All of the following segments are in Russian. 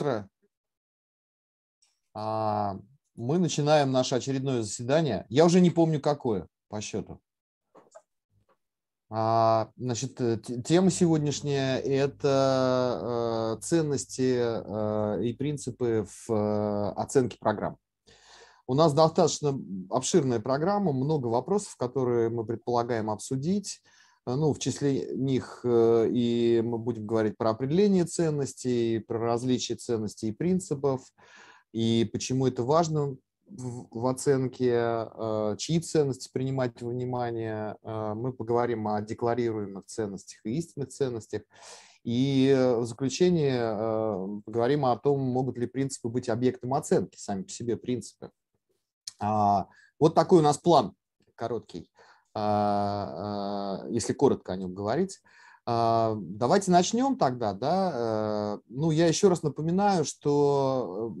утро. А, мы начинаем наше очередное заседание. Я уже не помню, какое по счету. А, значит, э, тема сегодняшняя – это э, ценности э, и принципы в оценке программ. У нас достаточно обширная программа, много вопросов, которые мы предполагаем обсудить. Ну, в числе них и мы будем говорить про определение ценностей, про различие ценностей и принципов, и почему это важно в оценке, э, чьи ценности принимать во внимание. Э, мы поговорим о декларируемых ценностях и истинных ценностях. И в заключение э, поговорим о том, могут ли принципы быть объектом оценки, сами по себе принципы. А, вот такой у нас план короткий, если коротко о нем говорить. Давайте начнем тогда. Да? Ну, я еще раз напоминаю, что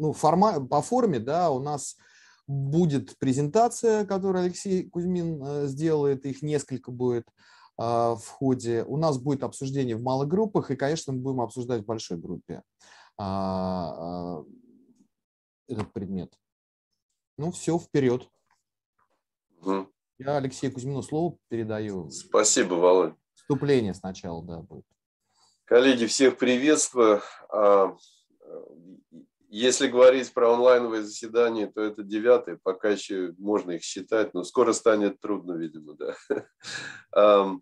ну, форма, по форме, да, у нас будет презентация, которую Алексей Кузьмин э, сделает, их несколько будет а, в ходе. У нас будет обсуждение в малых группах, и, конечно, мы будем обсуждать в большой группе а, а, этот предмет. Ну, все, вперед. Угу. Я Алексею Кузьмину слово передаю. Спасибо, Володь. Вступление сначала, да, будет. Коллеги, всех приветствую. Если говорить про онлайновые заседания, то это девятый, пока еще можно их считать, но скоро станет трудно, видимо, да.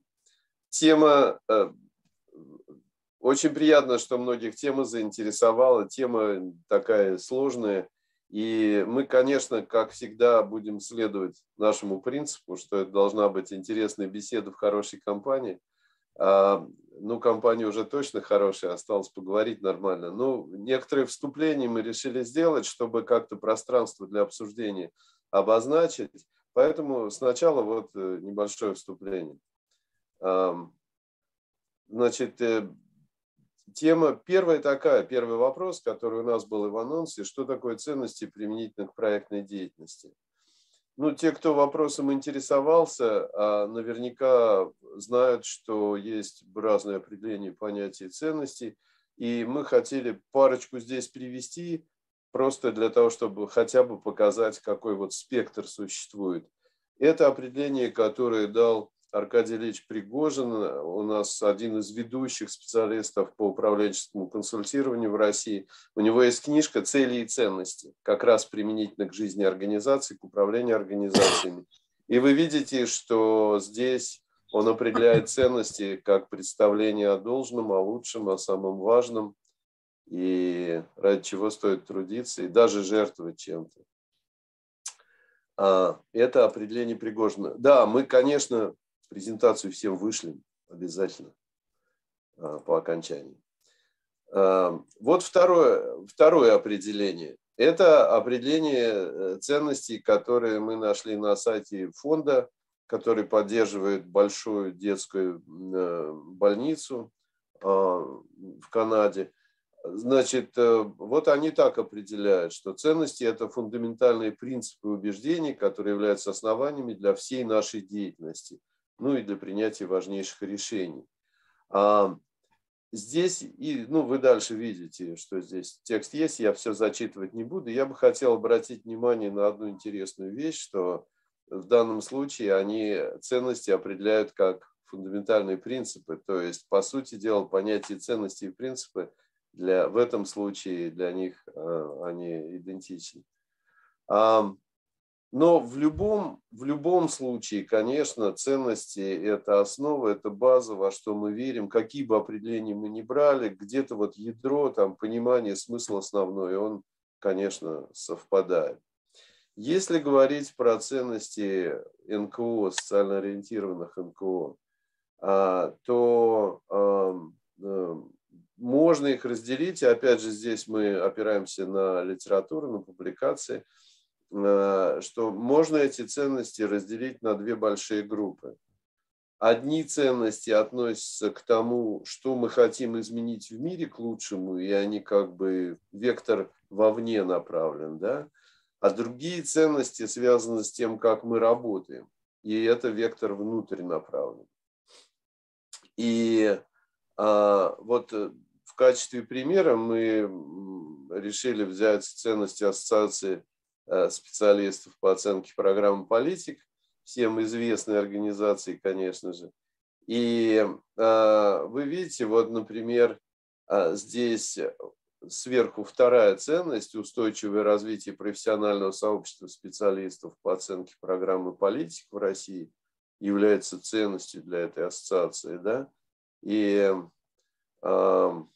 Тема, э, очень приятно, что многих тема заинтересовала, тема такая сложная, и мы, конечно, как всегда, будем следовать нашему принципу, что это должна быть интересная беседа в хорошей компании – а, ну, компания уже точно хорошая, осталось поговорить нормально. Ну, некоторые вступления мы решили сделать, чтобы как-то пространство для обсуждения обозначить. Поэтому сначала вот э, небольшое вступление. Значит, э, тема первая такая, первый вопрос, который у нас был в анонсе, что такое ценности применительно к проектной деятельности – ну, те, кто вопросом интересовался, а, наверняка знают, что есть разные определения понятий ценностей. И мы хотели парочку здесь привести, просто для того, чтобы хотя бы показать, какой вот спектр существует. Это определение, которое дал Аркадий Ильич Пригожин, у нас один из ведущих специалистов по управленческому консультированию в России. У него есть книжка «Цели и ценности», как раз применительно к жизни организации, к управлению организациями. И вы видите, что здесь он определяет ценности как представление о должном, о лучшем, о самом важном, и ради чего стоит трудиться, и даже жертвовать чем-то. А, это определение Пригожина. Да, мы, конечно, презентацию всем вышлем обязательно а, по окончании. А, вот второе, второе определение. Это определение э, ценностей, которые мы нашли на сайте фонда, который поддерживает большую детскую э, больницу а, в Канаде. Значит, э, вот они так определяют, что ценности – это фундаментальные принципы убеждений, которые являются основаниями для всей нашей деятельности – ну и для принятия важнейших решений. А здесь, и, ну, вы дальше видите, что здесь текст есть, я все зачитывать не буду. Я бы хотел обратить внимание на одну интересную вещь, что в данном случае они ценности определяют как фундаментальные принципы, то есть, по сути дела, понятие ценности и принципы для, в этом случае для них э, они идентичны. Но в любом, в любом случае, конечно, ценности – это основа, это база, во что мы верим. Какие бы определения мы ни брали, где-то вот ядро, там, понимание, смысл основной, он, конечно, совпадает. Если говорить про ценности НКО, социально ориентированных НКО, а, то можно их разделить. И опять же, здесь мы опираемся на литературу, на публикации – что можно эти ценности разделить на две большие группы. Одни ценности относятся к тому, что мы хотим изменить в мире к лучшему, и они как бы вектор вовне направлен, да? А другие ценности связаны с тем, как мы работаем, и это вектор внутрь направлен. И А, вот э, в качестве примера мы решили взять ценности ассоциации э, специалистов по оценке программы политик, всем известной организации, конечно же. И а, вы видите, вот, например, а, здесь сверху вторая ценность – устойчивое развитие профессионального сообщества специалистов по оценке программы политик в России является ценностью для этой ассоциации. Да? И, ну,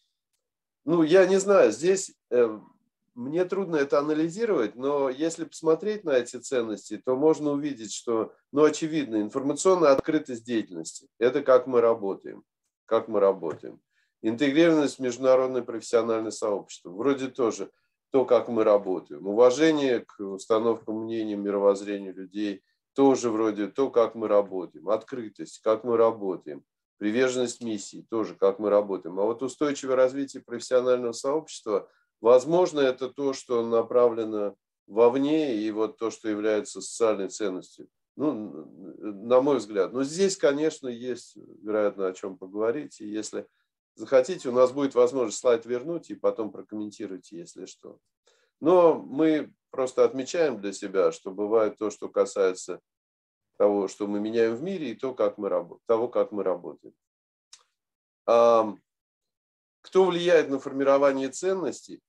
я не знаю, здесь э, мне трудно это анализировать, но если посмотреть на эти ценности, то можно увидеть, что, ну, очевидно, информационная открытость деятельности – это как мы работаем, как мы работаем. Интегрированность в международное профессиональное сообщество, вроде тоже то, как мы работаем. Уважение к установкам мнений, мировоззрению людей, тоже вроде то, как мы работаем. Открытость, как мы работаем. Приверженность миссии, тоже как мы работаем. А вот устойчивое развитие профессионального сообщества – Возможно, это то, что направлено вовне, и вот то, что является социальной ценностью. Ну, на мой взгляд. Но здесь, конечно, есть, вероятно, о чем поговорить. И если захотите, у нас будет возможность слайд вернуть и потом прокомментируйте, если что. Но мы просто отмечаем для себя, что бывает то, что касается того, что мы меняем в мире, и то, как мы работаем, того, как мы работаем. Кто влияет на формирование ценностей?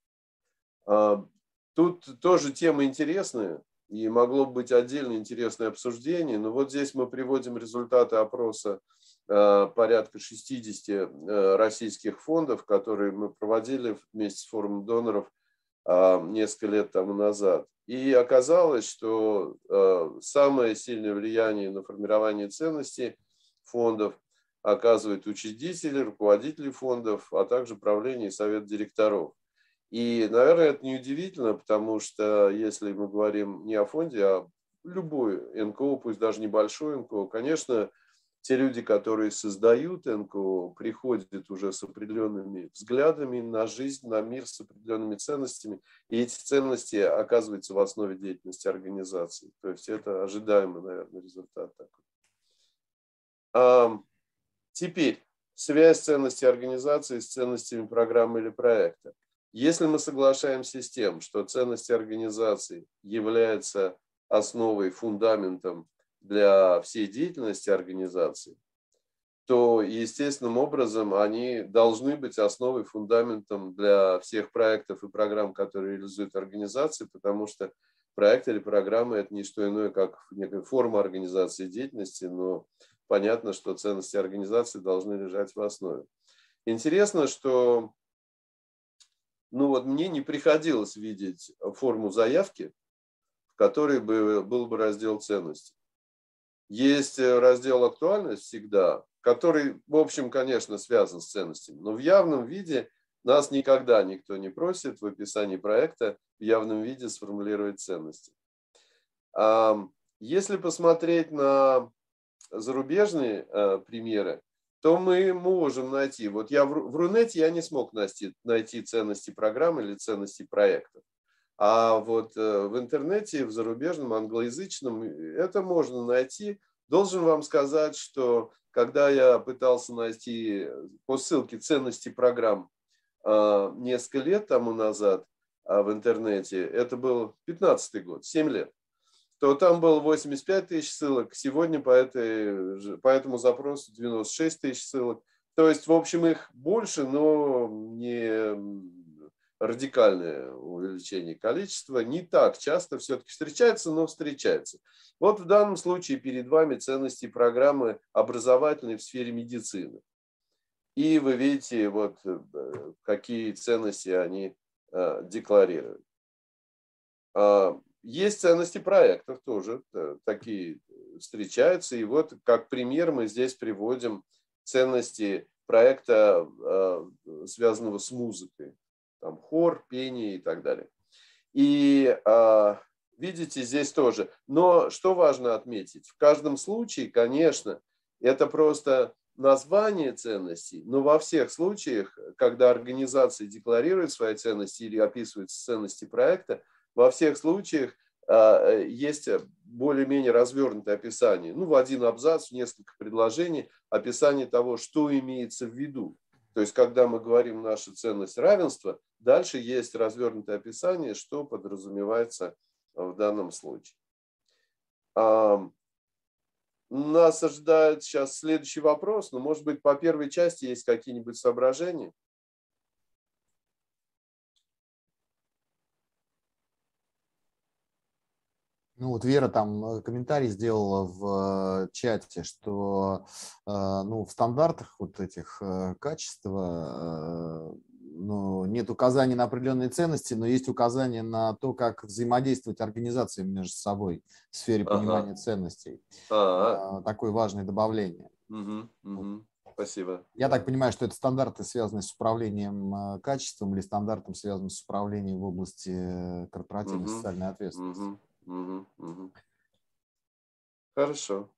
А, тут тоже тема интересная, и могло быть отдельно интересное обсуждение, но вот здесь мы приводим результаты опроса а, порядка 60 э, российских фондов, которые мы проводили вместе с форумом доноров а, несколько лет тому назад. И оказалось, что самое сильное влияние на формирование ценностей фондов оказывают учредители, руководители фондов, а также правление и совет директоров. И, наверное, это неудивительно, потому что если мы говорим не о фонде, а любой НКО, пусть даже небольшой НКО, конечно, те люди, которые создают НКО, приходят уже с определенными взглядами на жизнь, на мир, с определенными ценностями. И эти ценности оказываются в основе деятельности организации. То есть это ожидаемый, наверное, результат такой. А, теперь связь ценностей организации с ценностями программы или проекта. Если мы соглашаемся с тем, что ценности организации являются основой, фундаментом для всей деятельности организации, то естественным образом они должны быть основой, фундаментом для всех проектов и программ, которые реализует организация, потому что проект или программа – это не что иное, как некая форма организации деятельности, но понятно, что ценности организации должны лежать в основе. Интересно, что ну вот мне не приходилось видеть форму заявки, в которой бы был бы раздел ценностей. Есть э, раздел актуальность всегда, который, в общем, конечно, связан с ценностями, но в явном виде нас никогда никто не просит в описании проекта в явном виде сформулировать ценности. Если посмотреть на зарубежные э, примеры, то мы можем найти. Вот я в Рунете я не смог найти, найти ценности программы или ценности проекта. А вот э, в интернете, в зарубежном, англоязычном, это можно найти. Должен вам сказать, что когда я пытался найти по ссылке ценности программ э, несколько лет тому назад а, в интернете, это был 15 год, 7 лет, то там было 85 тысяч ссылок, сегодня по, этой, по этому запросу 96 тысяч ссылок. То есть, в общем, их больше, но не радикальное увеличение количества. Не так часто все-таки встречается, но встречается. Вот в данном случае перед вами ценности программы образовательной в сфере медицины. И вы видите, вот, э, какие ценности они э, декларируют. Есть ценности проектов тоже, э, такие встречаются. И вот как пример мы здесь приводим ценности проекта, э, связанного с музыкой. Там хор, пение и так далее. И а, видите, здесь тоже. Но что важно отметить? В каждом случае, конечно, это просто название ценностей, но во всех случаях, когда организация декларирует свои ценности или описывает ценности проекта, во всех случаях а, э, есть более-менее развернутое описание, ну, в один абзац, в несколько предложений, описание того, что имеется в виду. То есть, когда мы говорим наша ценность равенства, дальше есть развернутое описание, что подразумевается в данном случае. Нас ожидает сейчас следующий вопрос, но, может быть, по первой части есть какие-нибудь соображения? Ну вот Вера там э, комментарий сделала в э, чате, что э, ну, в стандартах вот этих качества ну, нет указаний на определенные ценности, но есть указания на то, как взаимодействовать организациям между собой в сфере понимания ага. ценностей. Ага. Такое важное добавление. Угу, угу. Спасибо. Я так понимаю, что это стандарты, связанные с управлением качеством или стандартом, связанным с управлением в области корпоративной угу, социальной ответственности. Угу. Угу, угу. Хорошо.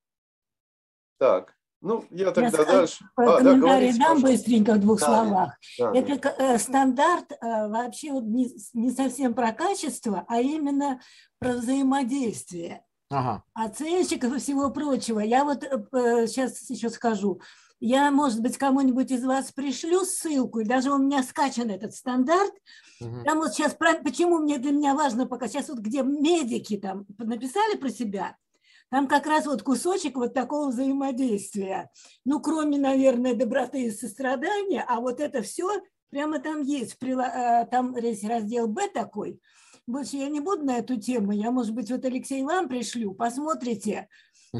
Так, ну, я тогда я дальше. А, комментарий да, дам быстренько в двух да, словах. Да, Это э, стандарт э, вообще вот не, не совсем про качество, а именно про взаимодействие. Ага. Оценщиков и всего прочего. Я вот э, сейчас еще скажу. Я, может быть, кому-нибудь из вас пришлю ссылку, и даже у меня скачан этот стандарт. Угу. Там вот сейчас, почему мне для меня важно пока, сейчас вот где медики там написали про себя, там как раз вот кусочек вот такого взаимодействия. Ну, кроме, наверное, доброты и сострадания, а вот это все прямо там есть. Э, там есть раздел «Б» такой. Больше я не буду на эту тему. Я, может быть, вот Алексей вам пришлю, посмотрите.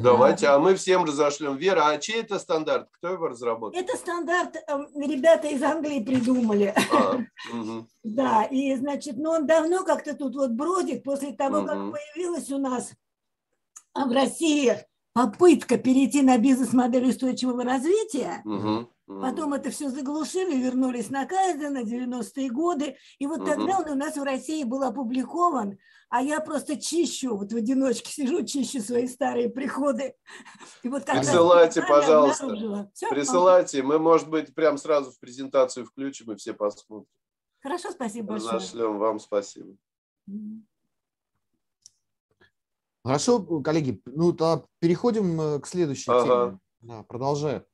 Давайте, а мы всем разошлем. Вера, а чей это стандарт? Кто его разработал? Это стандарт эм, ребята из Англии придумали. А, угу. Да, и значит, ну он давно как-то тут вот бродит после того, угу. как появилась у нас в России попытка перейти на бизнес-модель устойчивого развития. Угу. Потом это все заглушили, вернулись на Кайзена, 90-е годы. И вот тогда он у нас в России был опубликован, а я просто чищу, вот в одиночке сижу, чищу свои старые приходы. И вот Присылайте, пожалуйста. Все, Присылайте. Мы, может быть, прям сразу в презентацию включим и все посмотрим. Хорошо, спасибо большое. Зашлем. Вам спасибо. Хорошо, коллеги, ну то переходим э, к следующей ага. теме. Да, продолжаем.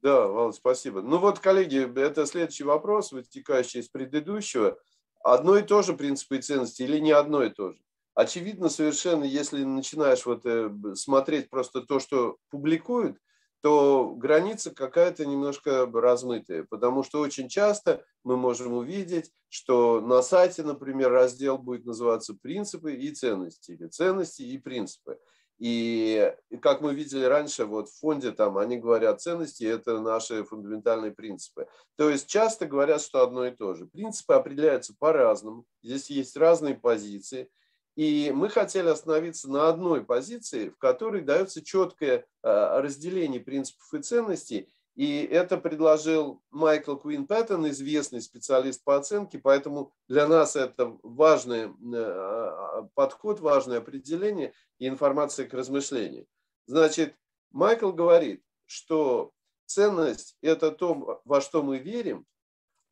Да, Вал, спасибо. Ну вот, коллеги, это следующий вопрос, вытекающий из предыдущего. Одно и то же принципы и ценности или не одно и то же? Очевидно совершенно, если начинаешь вот э, смотреть просто то, что публикуют, то граница какая-то немножко размытая, потому что очень часто мы можем увидеть, что на сайте, например, раздел будет называться «Принципы и ценности» или «Ценности и принципы». И, и как мы видели раньше, вот в фонде там они говорят, ценности – это наши фундаментальные принципы. То есть часто говорят, что одно и то же. Принципы определяются по-разному, здесь есть разные позиции. И мы хотели остановиться на одной позиции, в которой дается четкое а, разделение принципов и ценностей, и это предложил Майкл Куин Пэттон, известный специалист по оценке, поэтому для нас это важный э, а, подход, важное определение и информация к размышлению. Значит, Майкл говорит, что ценность – это то, во что мы верим,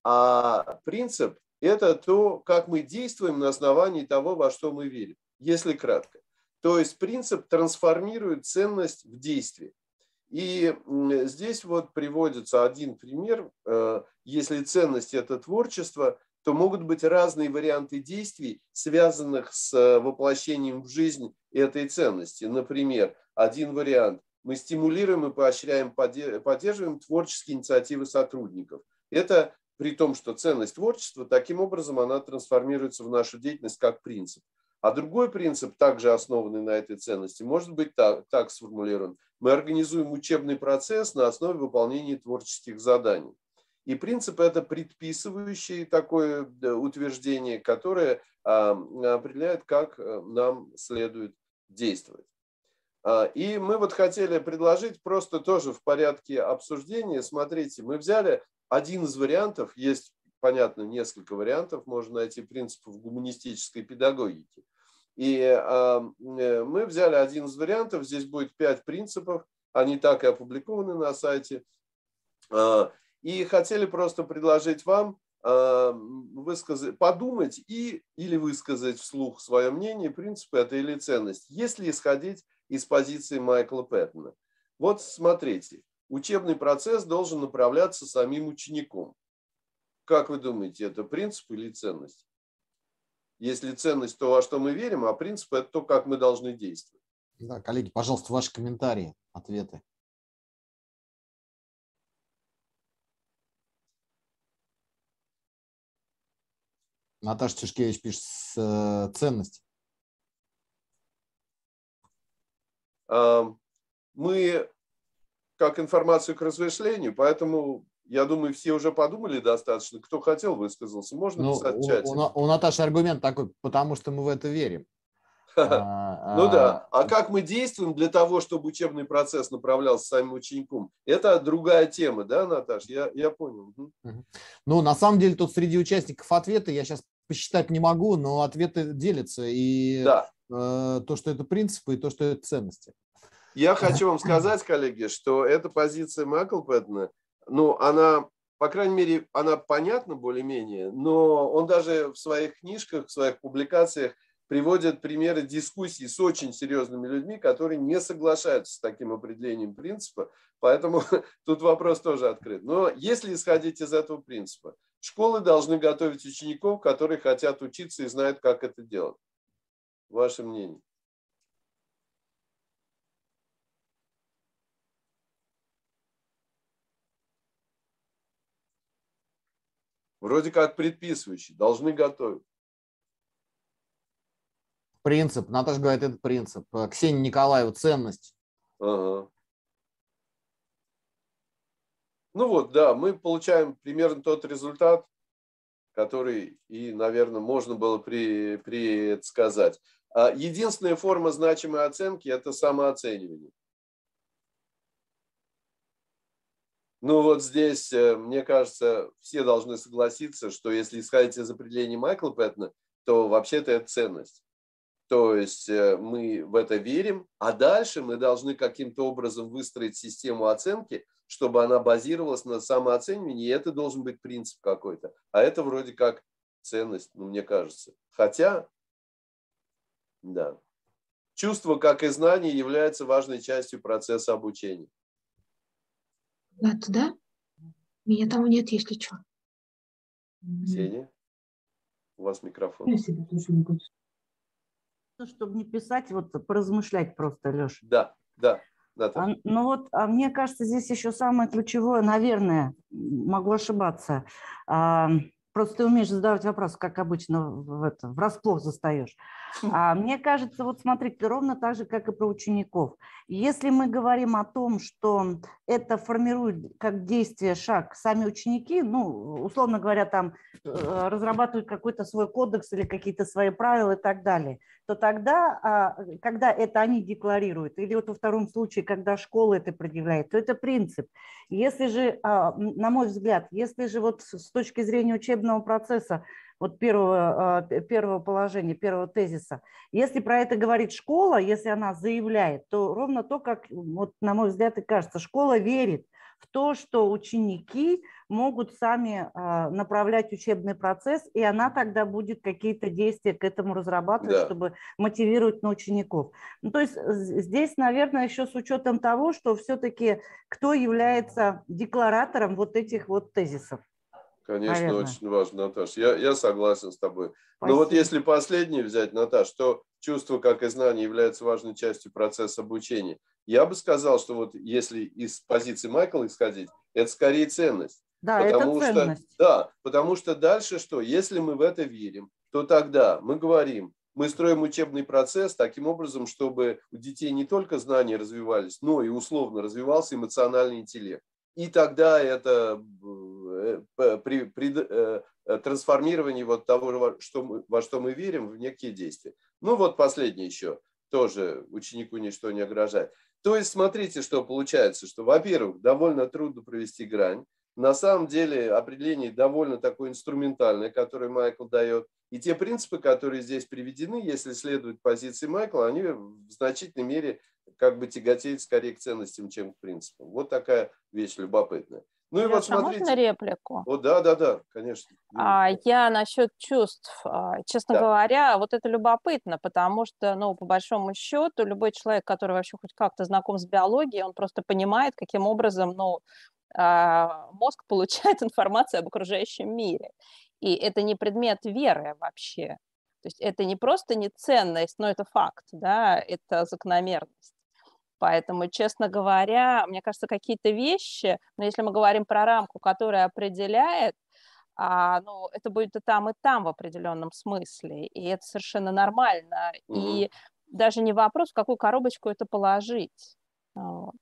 а принцип – это то, как мы действуем на основании того, во что мы верим, если кратко. То есть принцип трансформирует ценность в действие. И здесь вот приводится один пример. Э, если ценность – это творчество, то могут быть разные варианты действий, связанных с э, воплощением в жизнь этой ценности. Например, один вариант – мы стимулируем и поощряем, поддерживаем творческие инициативы сотрудников. Это при том, что ценность творчества, таким образом она трансформируется в нашу деятельность как принцип. А другой принцип, также основанный на этой ценности, может быть так, так сформулирован. Мы организуем учебный процесс на основе выполнения творческих заданий. И принцип – это предписывающее такое утверждение, которое а, определяет, как э, нам следует действовать. А, и мы вот хотели предложить просто тоже в порядке обсуждения. Смотрите, мы взяли один из вариантов, есть понятно, несколько вариантов можно найти принципов гуманистической педагогики. И э, мы взяли один из вариантов, здесь будет пять принципов, они так и опубликованы на сайте. Э, и хотели просто предложить вам э, высказать, подумать и, или высказать вслух свое мнение, принципы это или ценность, если исходить из позиции Майкла Пэттона. Вот смотрите, учебный процесс должен направляться самим учеником. Как вы думаете, это принцип или ценность? Если ценность, то во что мы верим, а принцип – это то, как мы должны действовать. Да, коллеги, пожалуйста, ваши комментарии, ответы. Наташа Тишкевич пишет э, ценность. Мы как информацию к размышлению, поэтому я думаю, все уже подумали достаточно. Кто хотел, высказался. Можно ну, писать в чате. У, у, у Наташи аргумент такой, потому что мы в это верим. А, ну да. А, а как мы действуем для того, чтобы учебный процесс направлялся самим учеником? Это другая тема, да, Наташ? Я, я понял. Ну, на самом деле, тут среди участников ответы, я сейчас посчитать не могу, но ответы делятся. И да. э, то, что это принципы, и то, что это ценности. Я хочу вам сказать, коллеги, что эта позиция Маклпэттона, ну, она, по крайней мере, она понятна более-менее, но он даже в своих книжках, в своих публикациях приводит примеры дискуссий с очень серьезными людьми, которые не соглашаются с таким определением принципа. Поэтому тут вопрос тоже открыт. Но если исходить из этого принципа, школы должны готовить учеников, которые хотят учиться и знают, как это делать. Ваше мнение? Вроде как предписывающий, должны готовить. Принцип. Наташа говорит, это принцип. Ксения Николаева, ценность. Ага. Ну вот, да, мы получаем примерно тот результат, который и, наверное, можно было при, предсказать. А единственная форма значимой оценки – это самооценивание. Ну вот здесь, э, мне кажется, все должны согласиться, что если исходить из определения Майкла Пэттона, то вообще-то это ценность. То есть э, мы в это верим, а дальше мы должны каким-то образом выстроить систему оценки, чтобы она базировалась на самооценивании, и это должен быть принцип какой-то. А это вроде как ценность, ну, мне кажется. Хотя, да, чувство, как и знание, является важной частью процесса обучения. Да, туда? Меня там нет, если что. Ксения, у вас микрофон. Я себя тоже не буду. Чтобы не писать, вот поразмышлять просто, Леша. Да, да. Да, а, ну вот, а мне кажется, здесь еще самое ключевое, наверное, могу ошибаться. А, просто ты умеешь задавать вопросы, как обычно в это, врасплох застаешь. А мне кажется, вот смотрите, ровно так же, как и про учеников. Если мы говорим о том, что это формирует как действие шаг сами ученики, ну, условно говоря, там э, разрабатывают какой-то свой кодекс или какие-то свои правила и так далее, то тогда, а, когда это они декларируют, или вот во втором случае, когда школа это предъявляет, то это принцип. Если же, а, на мой взгляд, если же вот с точки зрения учебного процесса вот первого, а, первого положения, первого тезиса. Если про это говорит школа, если она заявляет, то ровно то, как, вот, на мой взгляд, и кажется, школа верит в то, что ученики могут сами а, направлять учебный процесс, и она тогда будет какие-то действия к этому разрабатывать, да. чтобы мотивировать на учеников. Ну, то есть здесь, наверное, еще с учетом того, что все-таки кто является декларатором вот этих вот тезисов. Конечно, Наверное. очень важно, Наташа. Я, я согласен с тобой. Спасибо. Но вот если последнее взять, Наташ, то чувство, как и знание, является важной частью процесса обучения. Я бы сказал, что вот если из позиции Майкла исходить, это скорее ценность. Да, потому это ценность. Что, да, потому что дальше что? Если мы в это верим, то тогда мы говорим, мы строим учебный процесс таким образом, чтобы у детей не только знания развивались, но и условно развивался эмоциональный интеллект. И тогда это э, при, при э, трансформировании вот того, что мы, во что мы верим, в некие действия. Ну вот последнее еще, тоже ученику ничто не угрожает. То есть смотрите, что получается, что, во-первых, довольно трудно провести грань. На самом деле определение довольно такое инструментальное, которое Майкл дает. И те принципы, которые здесь приведены, если следовать позиции Майкла, они в значительной мере как бы тяготеет скорее к ценностям, чем к принципам. Вот такая вещь любопытная. Ну и вот смотрите. Можно реплику? О, да, да, да, конечно. А, я насчет чувств. А, честно да. говоря, вот это любопытно, потому что, ну, по большому счету, любой человек, который вообще хоть как-то знаком с биологией, он просто понимает, каким образом, ну, а, мозг получает информацию об окружающем мире. И это не предмет веры вообще. То есть это не просто не ценность, но это факт, да, это закономерность. Поэтому, честно говоря, мне кажется, какие-то вещи, но если мы говорим про рамку, которая определяет, а, ну, это будет и там, и там в определенном смысле, и это совершенно нормально. Угу. И даже не вопрос, в какую коробочку это положить. Вот.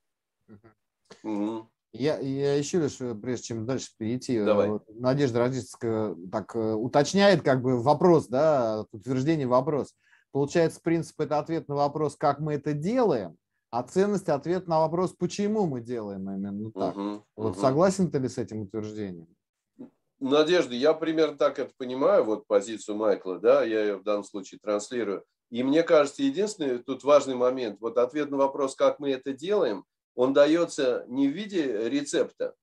Угу. Я, я еще лишь, э, прежде чем дальше перейти, э, Давай. Надежда Радистская так э, уточняет как бы вопрос, да, утверждение вопрос. Получается, принцип – это ответ на вопрос, как мы это делаем, а ценность – ответ на вопрос, почему мы делаем именно так. Угу, вот угу. согласен ты ли с этим утверждением? Надежда, я примерно так это понимаю, вот позицию Майкла, да, я ее в данном случае транслирую. И мне кажется, единственный тут важный момент, вот ответ на вопрос, как мы это делаем – он дается не в виде рецепта,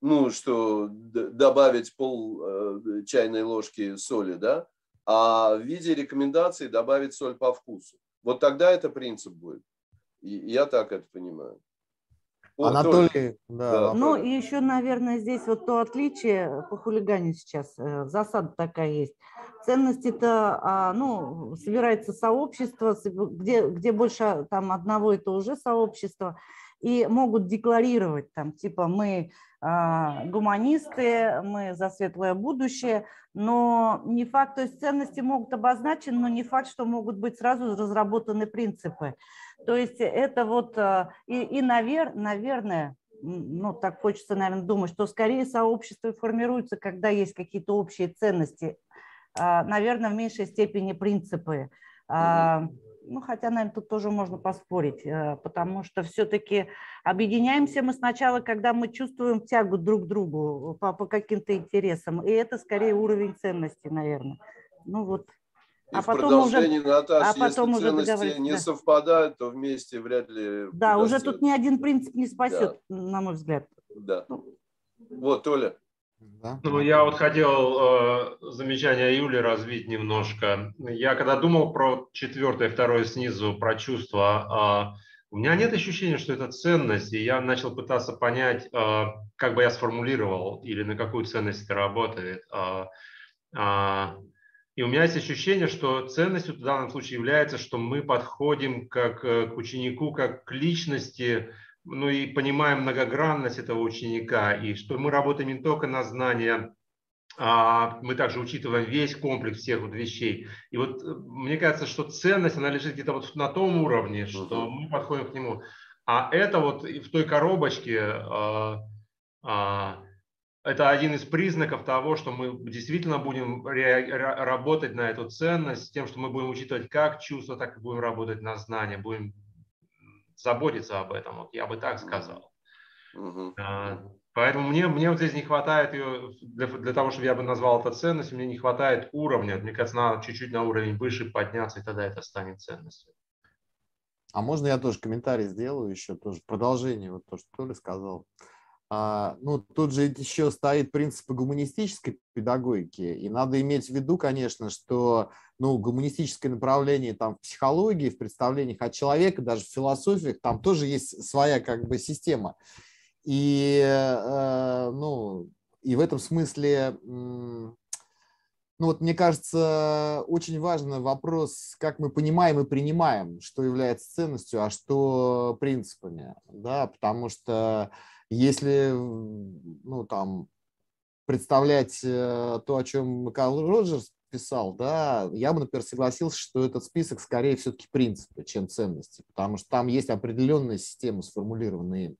ну, что добавить пол э, чайной ложки соли, да, а в виде рекомендации добавить соль по вкусу. Вот тогда это принцип будет. Я так это понимаю. Вот, Анатолий, да. да. Ну, и еще, наверное, здесь вот то отличие по хулигане сейчас, э, засада такая есть. Ценность это, а, ну, собирается сообщество, где, где больше там одного, это уже сообщество и могут декларировать там, типа, мы а, гуманисты, мы за светлое будущее, но не факт, то есть ценности могут обозначены, но не факт, что могут быть сразу разработаны принципы. То есть это вот, а, и, и навер, наверное, ну, так хочется, наверное, думать, что скорее сообщество формируется, когда есть какие-то общие ценности, а, наверное, в меньшей степени принципы. Mm-hmm ну, хотя, наверное, тут тоже можно поспорить, э, потому что все-таки объединяемся мы сначала, когда мы чувствуем тягу друг к другу по, по каким-то интересам, и это скорее уровень ценности, наверное. Ну вот. И а в потом продолжении, уже, Наташа, а потом если уже ценности не да. совпадают, то вместе вряд ли... Да, уже тут ни один принцип не спасет, да. на мой взгляд. Да. Вот, Оля. Да. Ну, я вот хотел э, замечание Юли развить немножко. Я когда думал про четвертое, второе снизу, про чувства, э, у меня нет ощущения, что это ценность, и я начал пытаться понять, э, как бы я сформулировал или на какую ценность это работает. Э, э, и у меня есть ощущение, что ценностью в данном случае является, что мы подходим как к ученику, как к личности, ну и понимаем многогранность этого ученика, и что мы работаем не только на знания, а мы также учитываем весь комплекс всех вот вещей. И вот э, мне кажется, что ценность, она лежит где-то вот на том уровне, что мы подходим к нему. А это вот в той коробочке, а, а, это один из признаков того, что мы действительно будем работать на эту ценность, тем, что мы будем учитывать как чувства, так и будем работать на знания, будем заботиться об этом, вот я бы так сказал. Угу. Поэтому мне, мне вот здесь не хватает ее, для, для того, чтобы я бы назвал это ценностью, мне не хватает уровня. Мне кажется, надо чуть-чуть на уровень выше подняться, и тогда это станет ценностью. А можно я тоже комментарий сделаю еще, тоже продолжение, вот то, что Толя сказал. А, ну, тут же еще стоит принцип гуманистической педагогики, и надо иметь в виду, конечно, что ну, гуманистическое направление там, в психологии, в представлениях о человеке, даже в философиях, там тоже есть своя как бы система. И, э, ну, и в этом смысле, ну вот мне кажется, очень важный вопрос, как мы понимаем и принимаем, что является ценностью, а что принципами, да, потому что если, ну, там, представлять э, то, о чем Карл Роджерс писал, да, я бы, например, согласился, что этот список скорее все-таки принципы, чем ценности, потому что там есть определенная система, сформулированная им.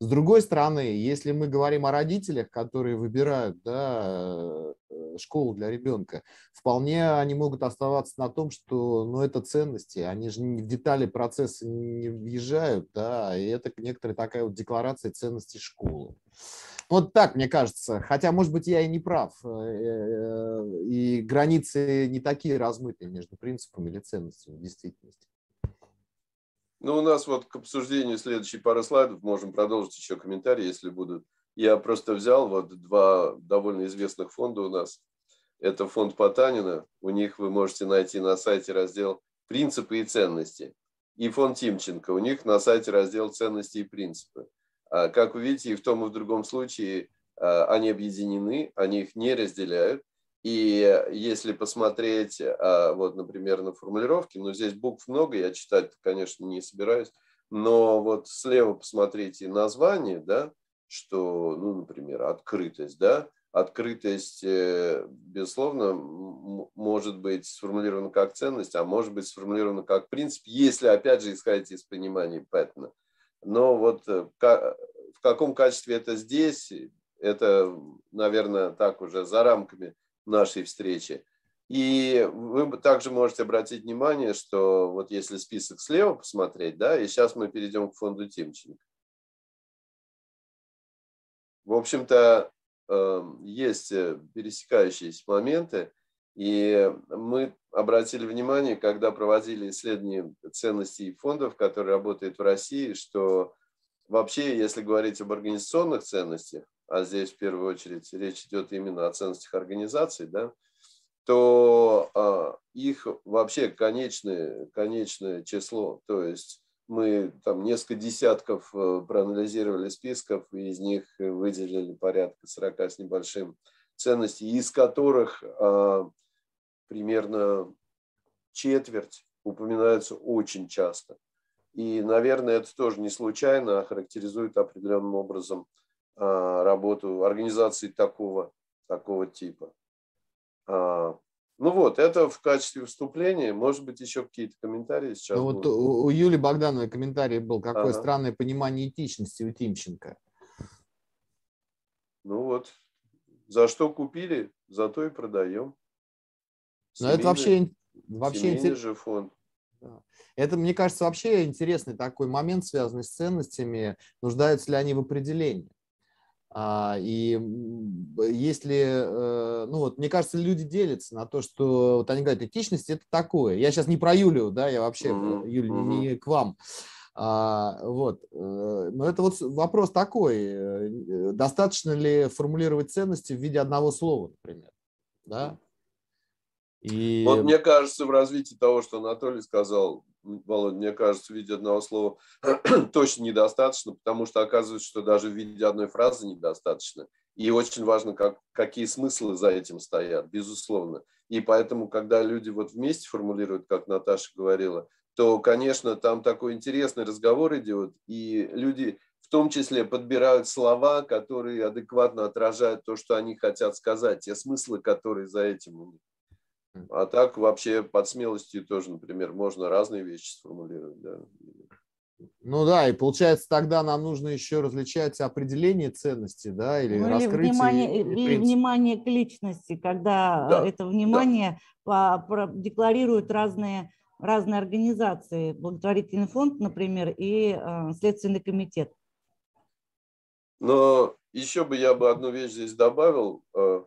С другой стороны, если мы говорим о родителях, которые выбирают да, э, школу для ребенка, вполне они могут оставаться на том, что ну, это ценности, они же в детали процесса не въезжают, да, и это некоторая такая вот декларация ценностей школы. Вот так, мне кажется. Хотя, может быть, я и не прав. Э, э, и границы не такие размытые между принципами или ценностями в действительности. Ну, у нас вот к обсуждению следующей пары слайдов можем продолжить еще комментарии, если будут Я просто взял вот два довольно известных фонда у нас. Это фонд Потанина. У них вы можете найти на сайте раздел «Принципы и ценности». И фонд Тимченко. У них на сайте раздел «Ценности и принципы». А, как вы видите, и в том, и в другом случае а, они объединены, они их не разделяют. И если посмотреть, а, вот, например, на формулировки, ну, здесь букв много, я читать, конечно, не собираюсь, но вот слева посмотрите название, да, что, ну, например, открытость, да, открытость, э, безусловно, может быть сформулирована как ценность, а может быть сформулирована как принцип, если, опять же, исходить из понимания Пэттона. Но вот э, в каком качестве это здесь, это, наверное, так уже за рамками нашей встречи. И вы также можете обратить внимание, что вот если список слева посмотреть, да, и сейчас мы перейдем к фонду Тимченко. В общем-то, эм, есть э, пересекающиеся моменты, и мы обратили внимание, когда проводили исследование ценностей фондов, которые работают в России, что вообще, если говорить об организационных ценностях, а здесь в первую очередь речь идет именно о ценностях организаций, да, то а, их вообще конечное, конечное число, то есть мы там несколько десятков э, проанализировали списков, и из них выделили порядка 40 с небольшим ценностей, из которых а, примерно четверть упоминаются очень часто. И, наверное, это тоже не случайно, а характеризует определенным образом а, работу организации такого, такого типа. А, ну вот, это в качестве вступления. Может быть, еще какие-то комментарии сейчас ну, Вот у, Юли Богдановой комментарий был, какое ага. странное понимание этичности у Тимченко. Ну вот, за что купили, за то и продаем. Но это вообще, вообще интерес... же фонд. Это, мне кажется, вообще интересный такой момент, связанный с ценностями. Нуждаются ли они в определении? А, и если, э, ну вот, мне кажется, люди делятся на то, что вот они говорят, этичность это такое. Я сейчас не про Юлю, да, я вообще, mm-hmm. Юля, не к вам. А, вот. Э, но это вот вопрос такой. Э, достаточно ли формулировать ценности в виде одного слова, например? Да? И... Вот мне кажется, в развитии того, что Анатолий сказал, Володя, мне кажется, в виде одного слова точно недостаточно, потому что оказывается, что даже в виде одной фразы недостаточно. И очень важно, как, какие смыслы за этим стоят, безусловно. И поэтому, когда люди вот вместе формулируют, как Наташа говорила, то, конечно, там такой интересный разговор идет, и люди в том числе подбирают слова, которые адекватно отражают то, что они хотят сказать, те смыслы, которые за этим у них. А так вообще под смелостью тоже, например, можно разные вещи сформулировать. Да. Ну да, и получается тогда нам нужно еще различать определение ценности, да, или ну, раскрытие. Внимание, и, внимание к личности, когда да, это внимание да. по, по, декларируют разные, разные организации, благотворительный фонд, например, и э, Следственный комитет. Но еще бы я бы одну вещь здесь добавил, э,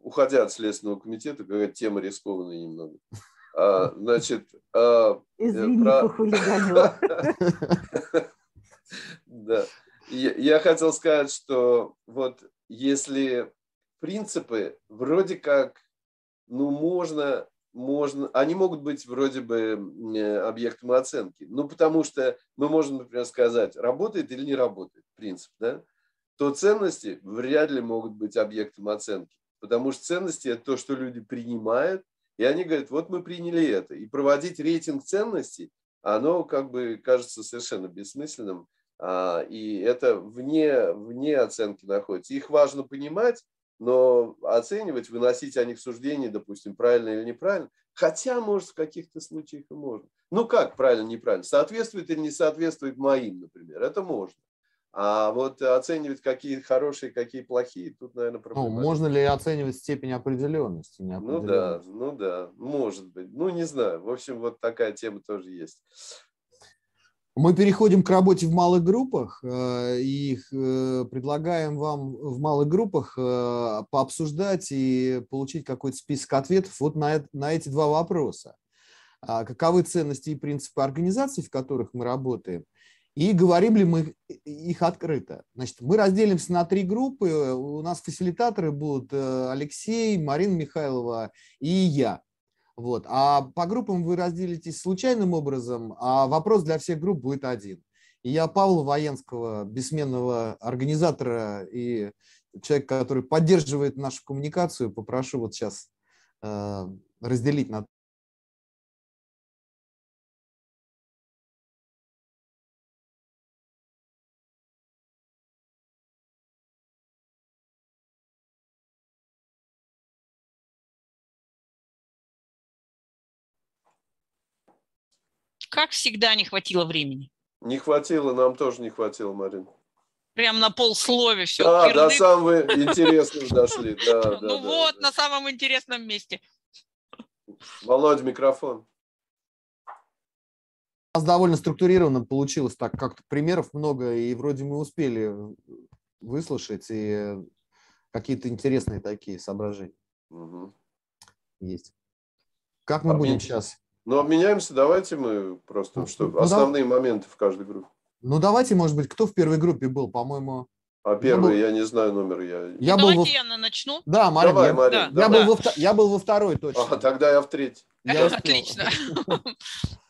уходя от Следственного комитета, какая тема рискованная немного. А, значит, а, э, Извини, про... Да. Я, я хотел сказать, что вот если принципы вроде как, ну, можно, можно, они могут быть вроде бы объектом оценки. Ну, потому что мы можем, например, сказать, работает или не работает принцип, да? То ценности вряд ли могут быть объектом оценки. Потому что ценности – это то, что люди принимают, и они говорят, вот мы приняли это. И проводить рейтинг ценностей, оно как бы кажется совершенно бессмысленным, а, и это вне, вне оценки находится. Их важно понимать, но оценивать, выносить о них суждения, допустим, правильно или неправильно, хотя, может, в каких-то случаях и можно. Ну как правильно, неправильно? Соответствует или не соответствует моим, например, это можно. А вот оценивать, какие хорошие, какие плохие, тут, наверное, проблема. Ну, можно ли оценивать степень определенности? Ну да, ну да, может быть. Ну, не знаю. В общем, вот такая тема тоже есть. Мы переходим к работе в малых группах э, и э, предлагаем вам в малых группах э, пообсуждать и получить какой-то список ответов вот на, на эти два вопроса. А каковы ценности и принципы организаций, в которых мы работаем – и говорим ли мы их открыто. Значит, мы разделимся на три группы. У нас фасилитаторы будут э, Алексей, Марина Михайлова и я. Вот. А по группам вы разделитесь случайным образом, а вопрос для всех групп будет один. И я Павла Военского, бессменного организатора и человека, который поддерживает нашу коммуникацию, попрошу вот сейчас э, разделить на как всегда, не хватило времени. Не хватило, нам тоже не хватило, Марин. Прям на полслове все. Да, Кирдык. до самого интересного дошли. Да, ну вот, на самом интересном месте. Володя, микрофон. У нас довольно структурированно получилось так, как-то примеров много, и вроде мы успели выслушать, и какие-то интересные такие соображения угу. есть. Как мы а будем сейчас? Ну, обменяемся, давайте мы просто, ну, что ну, основные да. моменты в каждой группе. Ну, давайте, может быть, кто в первой группе был, по-моему... А первый, я, был... я не знаю номер. Я, я был во... я начну. Да, Марин, Давай, я, Марин, да. я, Был во... я был во второй точно. А, тогда я в третьей. Я Отлично.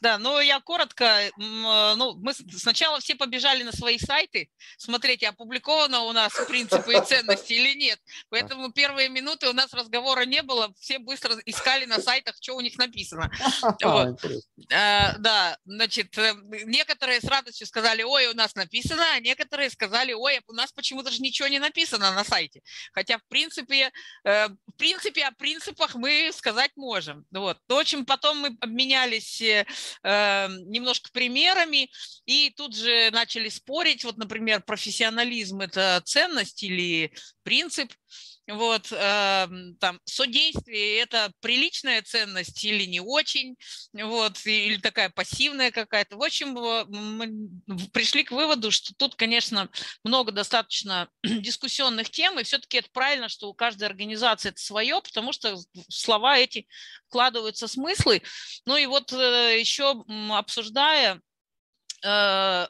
Да, ну я коротко, ну мы сначала все побежали на свои сайты смотреть, опубликовано у нас принципы и ценности или нет. Поэтому первые минуты у нас разговора не было, все быстро искали на сайтах, что у них написано. Вот. А, да, значит, э, некоторые с радостью сказали, ой, у нас написано, а некоторые сказали, ой, у нас почему-то же ничего не написано на сайте. Хотя в принципе, э, в принципе о принципах мы сказать можем. Вот. В общем, потом мы обменялись э, Эм, немножко примерами, и тут же начали спорить, вот, например, профессионализм – это ценность или принцип, вот, э, там, содействие – это приличная ценность или не очень, вот, или такая пассивная какая-то. В общем, мы пришли к выводу, что тут, конечно, много достаточно дискуссионных тем, и все-таки это правильно, что у каждой организации это свое, потому что слова эти вкладываются смыслы. Ну и вот э, еще обсуждая э,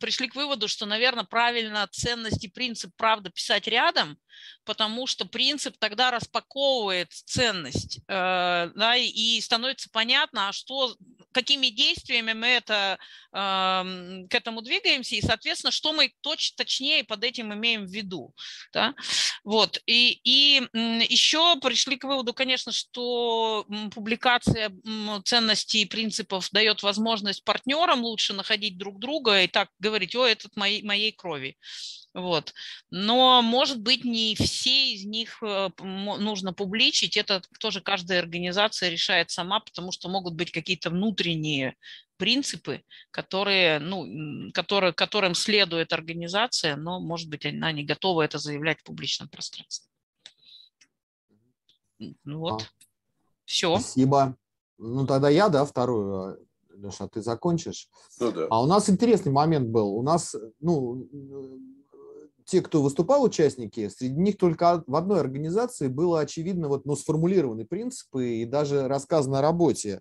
пришли к выводу, что, наверное, правильно ценность и принцип правда писать рядом, потому что принцип тогда распаковывает ценность, э, да, и становится понятно, а что, какими действиями мы это, э, к этому двигаемся, и, соответственно, что мы точ, точнее под этим имеем в виду. Да? Вот. И, и еще пришли к выводу, конечно, что публикация ценностей и принципов дает возможность партнерам лучше находить друг друга и так говорить, о, этот моей, моей крови. Вот. Но, может быть, не все из них э, нужно публичить. Это тоже каждая организация решает сама, потому что могут быть какие-то внутренние принципы, которые, ну, которые, которым следует организация, но, может быть, она не готова это заявлять в публичном пространстве. Ну вот. А. Все. Спасибо. Ну, тогда я, да, вторую, Леша, ты закончишь. Ну, да. А у нас интересный момент был. У нас, ну, те, кто выступал, участники, среди них только в одной организации было очевидно вот, ну, сформулированы принципы и даже рассказано о работе,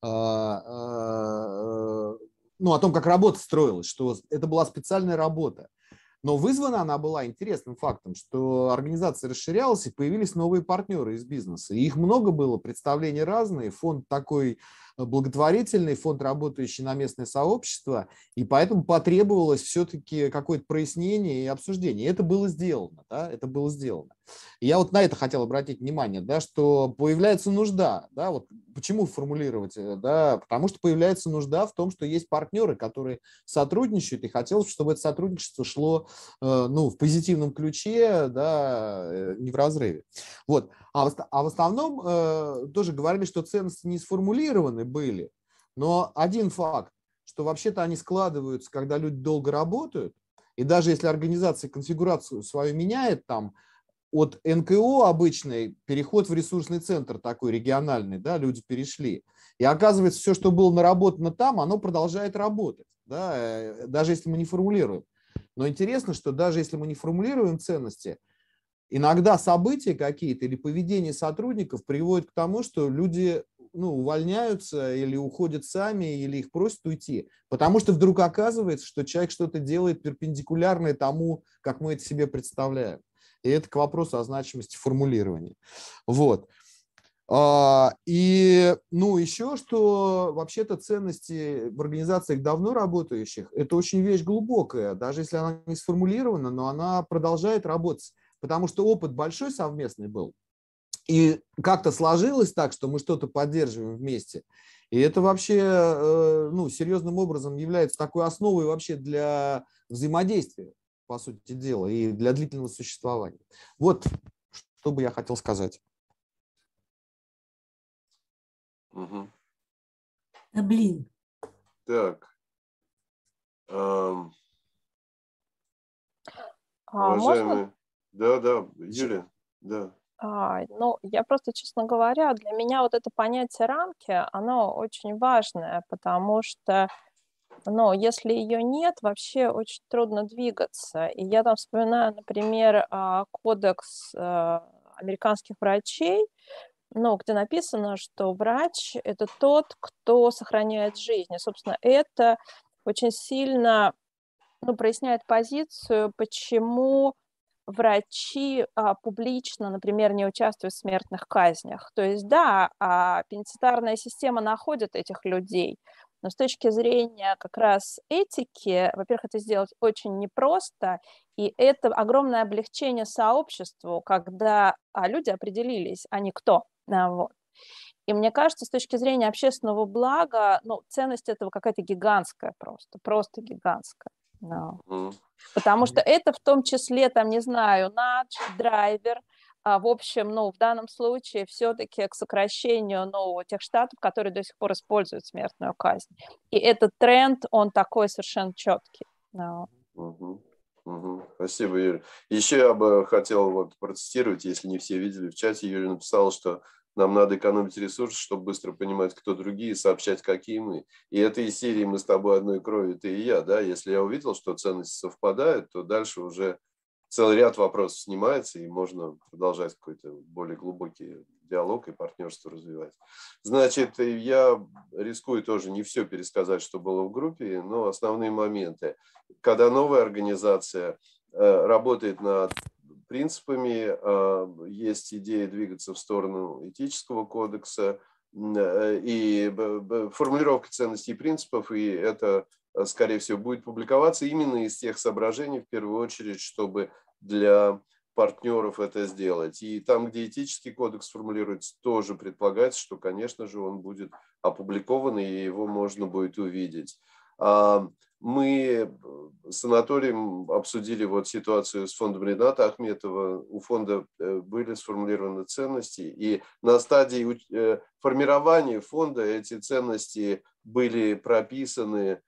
а, а, ну, о том, как работа строилась, что это была специальная работа. Но вызвана она была интересным фактом, что организация расширялась и появились новые партнеры из бизнеса. И их много было, представления разные. Фонд такой благотворительный фонд, работающий на местное сообщество, и поэтому потребовалось все-таки какое-то прояснение и обсуждение. И это было сделано, да, это было сделано. И я вот на это хотел обратить внимание, да, что появляется нужда, да, вот почему формулировать, э, да, потому что появляется нужда в том, что есть партнеры, которые сотрудничают, и хотелось, чтобы это сотрудничество шло, э, ну, в позитивном ключе, да, э, не в разрыве. Вот. А в, а в основном тоже говорили, что ценности не сформулированы были, но один факт, что вообще-то они складываются, когда люди долго работают, и даже если организация конфигурацию свою меняет, там, от НКО обычный переход в ресурсный центр такой региональный, да, люди перешли. И оказывается, все, что было наработано там, оно продолжает работать, да, э, даже если мы не формулируем. Но интересно, что даже если мы не формулируем ценности, иногда события какие-то или поведение сотрудников приводит к тому, что люди ну, увольняются или уходят сами, или их просят уйти. Потому что вдруг оказывается, что человек что-то делает перпендикулярное тому, как мы это себе представляем. И это к вопросу о значимости формулирования. Вот. А, и, ну, еще что вообще-то ценности в организациях давно работающих, это очень вещь глубокая, даже если она не сформулирована, но она продолжает работать, потому что опыт большой совместный был. И как-то сложилось так, что мы что-то поддерживаем вместе. И это вообще э, ну, серьезным образом является такой основой вообще для взаимодействия, по сути дела, и для длительного существования. Вот что бы я хотел сказать. Угу. Да блин. Так. Эм... А, Уважаемые... Можно? Да, да, Юля, да. А, ну, я просто, честно говоря, для меня вот это понятие рамки, оно очень важное, потому что, ну, если ее нет, вообще очень трудно двигаться. И я там вспоминаю, например, а, кодекс э, американских врачей, ну, где написано, что врач – это тот, кто сохраняет жизнь. И, собственно, это очень сильно ну, проясняет позицию, почему врачи а, публично, например, не участвуют в смертных казнях. То есть, да, а пенитенциарная система находит этих людей, но с точки зрения как раз этики, во-первых, это сделать очень непросто, и это огромное облегчение сообществу, когда а, люди определились, а не кто. А, вот. И мне кажется, с точки зрения общественного блага, ну, ценность этого какая-то гигантская просто, просто гигантская. No. Mm. Потому что это в том числе, там, не знаю, надж, драйвер, а, в общем, ну, в данном случае все-таки к сокращению ну, тех штатов, которые до сих пор используют смертную казнь. И этот тренд, он такой совершенно четкий. No. Mm-hmm. Угу. Спасибо, Юрий. Еще я бы хотел вот процитировать, если не все видели в чате, Юрий написал, что нам надо экономить ресурсы, чтобы быстро понимать, кто другие, сообщать, какие мы. И это из серии «Мы с тобой одной крови, ты и я». Да? Если я увидел, что ценности совпадают, то дальше уже целый ряд вопросов снимается, и можно продолжать какой-то более глубокий диалог и партнерство развивать. Значит, я рискую тоже не все пересказать, что было в группе, но основные моменты. Когда новая организация э, работает над принципами. А, есть идея двигаться в сторону этического кодекса э, и формулировка ценностей и принципов, и это, э, скорее всего, будет публиковаться именно из тех соображений, в первую очередь, чтобы для партнеров это сделать. И там, где этический кодекс формулируется, тоже предполагается, что, конечно же, он будет опубликован, и его можно будет увидеть. Мы э, с Анатолием обсудили вот ситуацию с фондом Рената Ахметова. У фонда э, были сформулированы ценности, и на стадии э, формирования фонда эти ценности были прописаны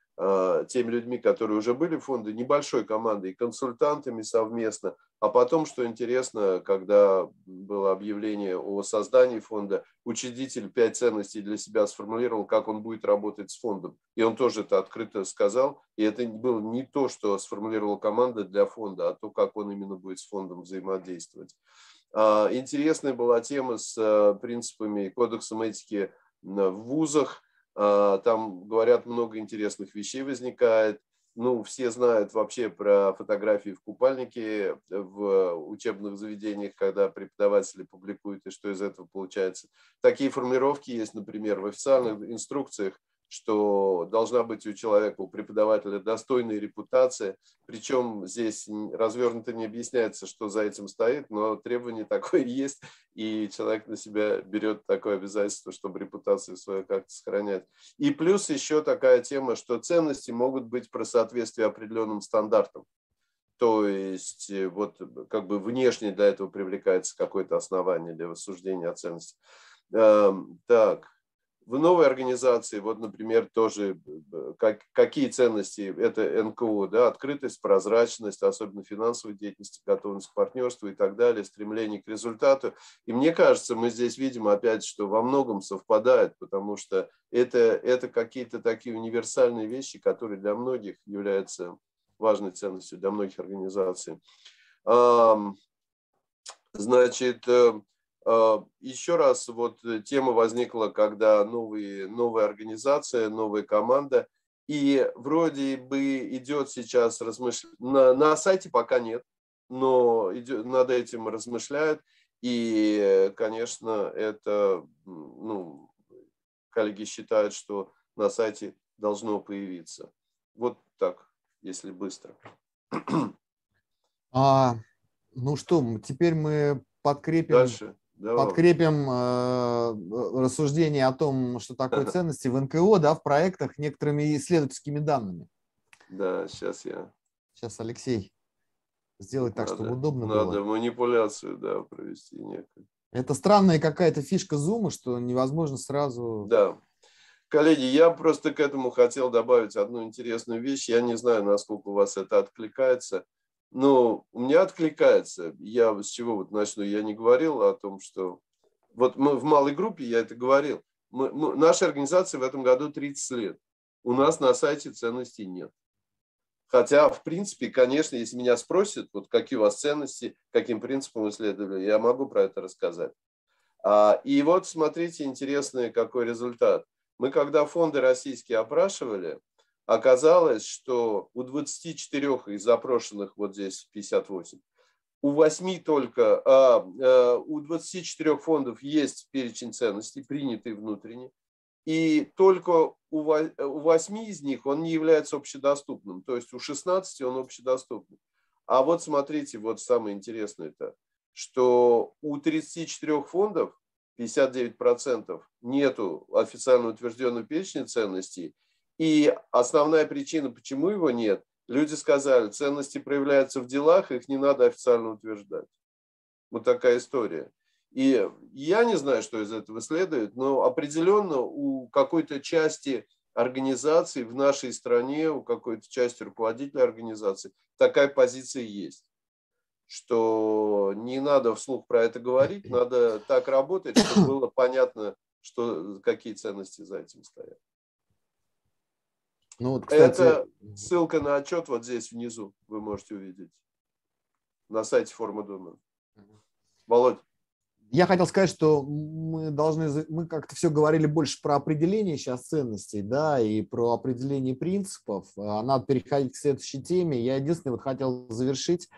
теми людьми, которые уже были в фонде, небольшой командой, консультантами совместно. А потом, что интересно, когда было объявление о создании фонда, учредитель пять ценностей для себя сформулировал, как он будет работать с фондом. И он тоже это открыто сказал. И это было не то, что сформулировала команда для фонда, а то, как он именно будет с фондом взаимодействовать. А, интересная была тема с э, принципами кодексом этики в вузах – там, говорят, много интересных вещей возникает. Ну, все знают вообще про фотографии в купальнике в учебных заведениях, когда преподаватели публикуют, и что из этого получается. Такие формулировки есть, например, в официальных инструкциях что должна быть у человека, у преподавателя достойная репутация. Причем здесь развернуто не объясняется, что за этим стоит, но требование такое есть, и человек на себя берет такое обязательство, чтобы репутацию свою как-то сохранять. И плюс еще такая тема, что ценности могут быть про соответствие определенным стандартам. То есть э, вот как бы внешне для этого привлекается какое-то основание для рассуждения о ценности. Эм, так, в новой организации, вот, например, тоже как, какие ценности это НКО, да, открытость, прозрачность, особенно финансовой деятельности, готовность к партнерству и так далее, стремление к результату. И мне кажется, мы здесь видим опять, что во многом совпадает, потому что это, это какие-то такие универсальные вещи, которые для многих являются важной ценностью, для многих организаций. Значит, э, Еще раз, вот тема возникла, когда новые, новая организация, новая команда, и вроде бы идет сейчас размышление, на, на сайте пока нет, но идет, над этим размышляют, и, конечно, это, ну, коллеги считают, что на сайте должно появиться. Вот так, если быстро. А, ну что, теперь мы подкрепим, Дальше. Подкрепим э, рассуждение о том, что такое ценности в НКО, да, в проектах некоторыми исследовательскими данными. Да, сейчас я. Сейчас Алексей сделать так, надо, чтобы удобно надо было. Надо манипуляцию, да, провести некую. Это странная какая-то фишка зума, что невозможно сразу... Да. Коллеги, я просто к этому хотел добавить одну интересную вещь. Я не знаю, насколько у вас это откликается. Но у меня откликается. Я с чего вот начну? Я не говорил о том, что... Вот мы в малой группе, я это говорил. Мы, мы, нашей организации в этом году 30 лет. У нас на сайте ценностей нет. Хотя, в принципе, конечно, если меня спросят, вот какие у вас ценности, каким принципам вы следовали, я могу про это рассказать. А, и вот смотрите, интересный какой результат. Мы когда фонды российские опрашивали, оказалось, что у 24 из запрошенных, вот здесь 58, у 8 только, а, а, у 24 фондов есть перечень ценностей, принятый внутренне, и только у 8 из них он не является общедоступным, то есть у 16 он общедоступный. А вот смотрите, вот самое интересное это, что у 34 фондов 59% нету официально утвержденного перечня ценностей. И основная причина, почему его нет, люди сказали, ценности проявляются в делах, их не надо официально утверждать. Вот такая история. И я не знаю, что из этого следует, но определенно у какой-то части организаций в нашей стране, у какой-то части руководителя организации такая позиция есть что не надо вслух про это говорить, надо так работать, чтобы было понятно, что, какие ценности за этим стоят. Ну, вот, кстати... Это ссылка на отчет вот здесь внизу вы можете увидеть на сайте форума Дума. Володь. Я хотел сказать, что мы должны, мы как-то все говорили больше про определение сейчас ценностей, да, и про определение принципов. А надо переходить к следующей теме. Я единственное вот хотел завершить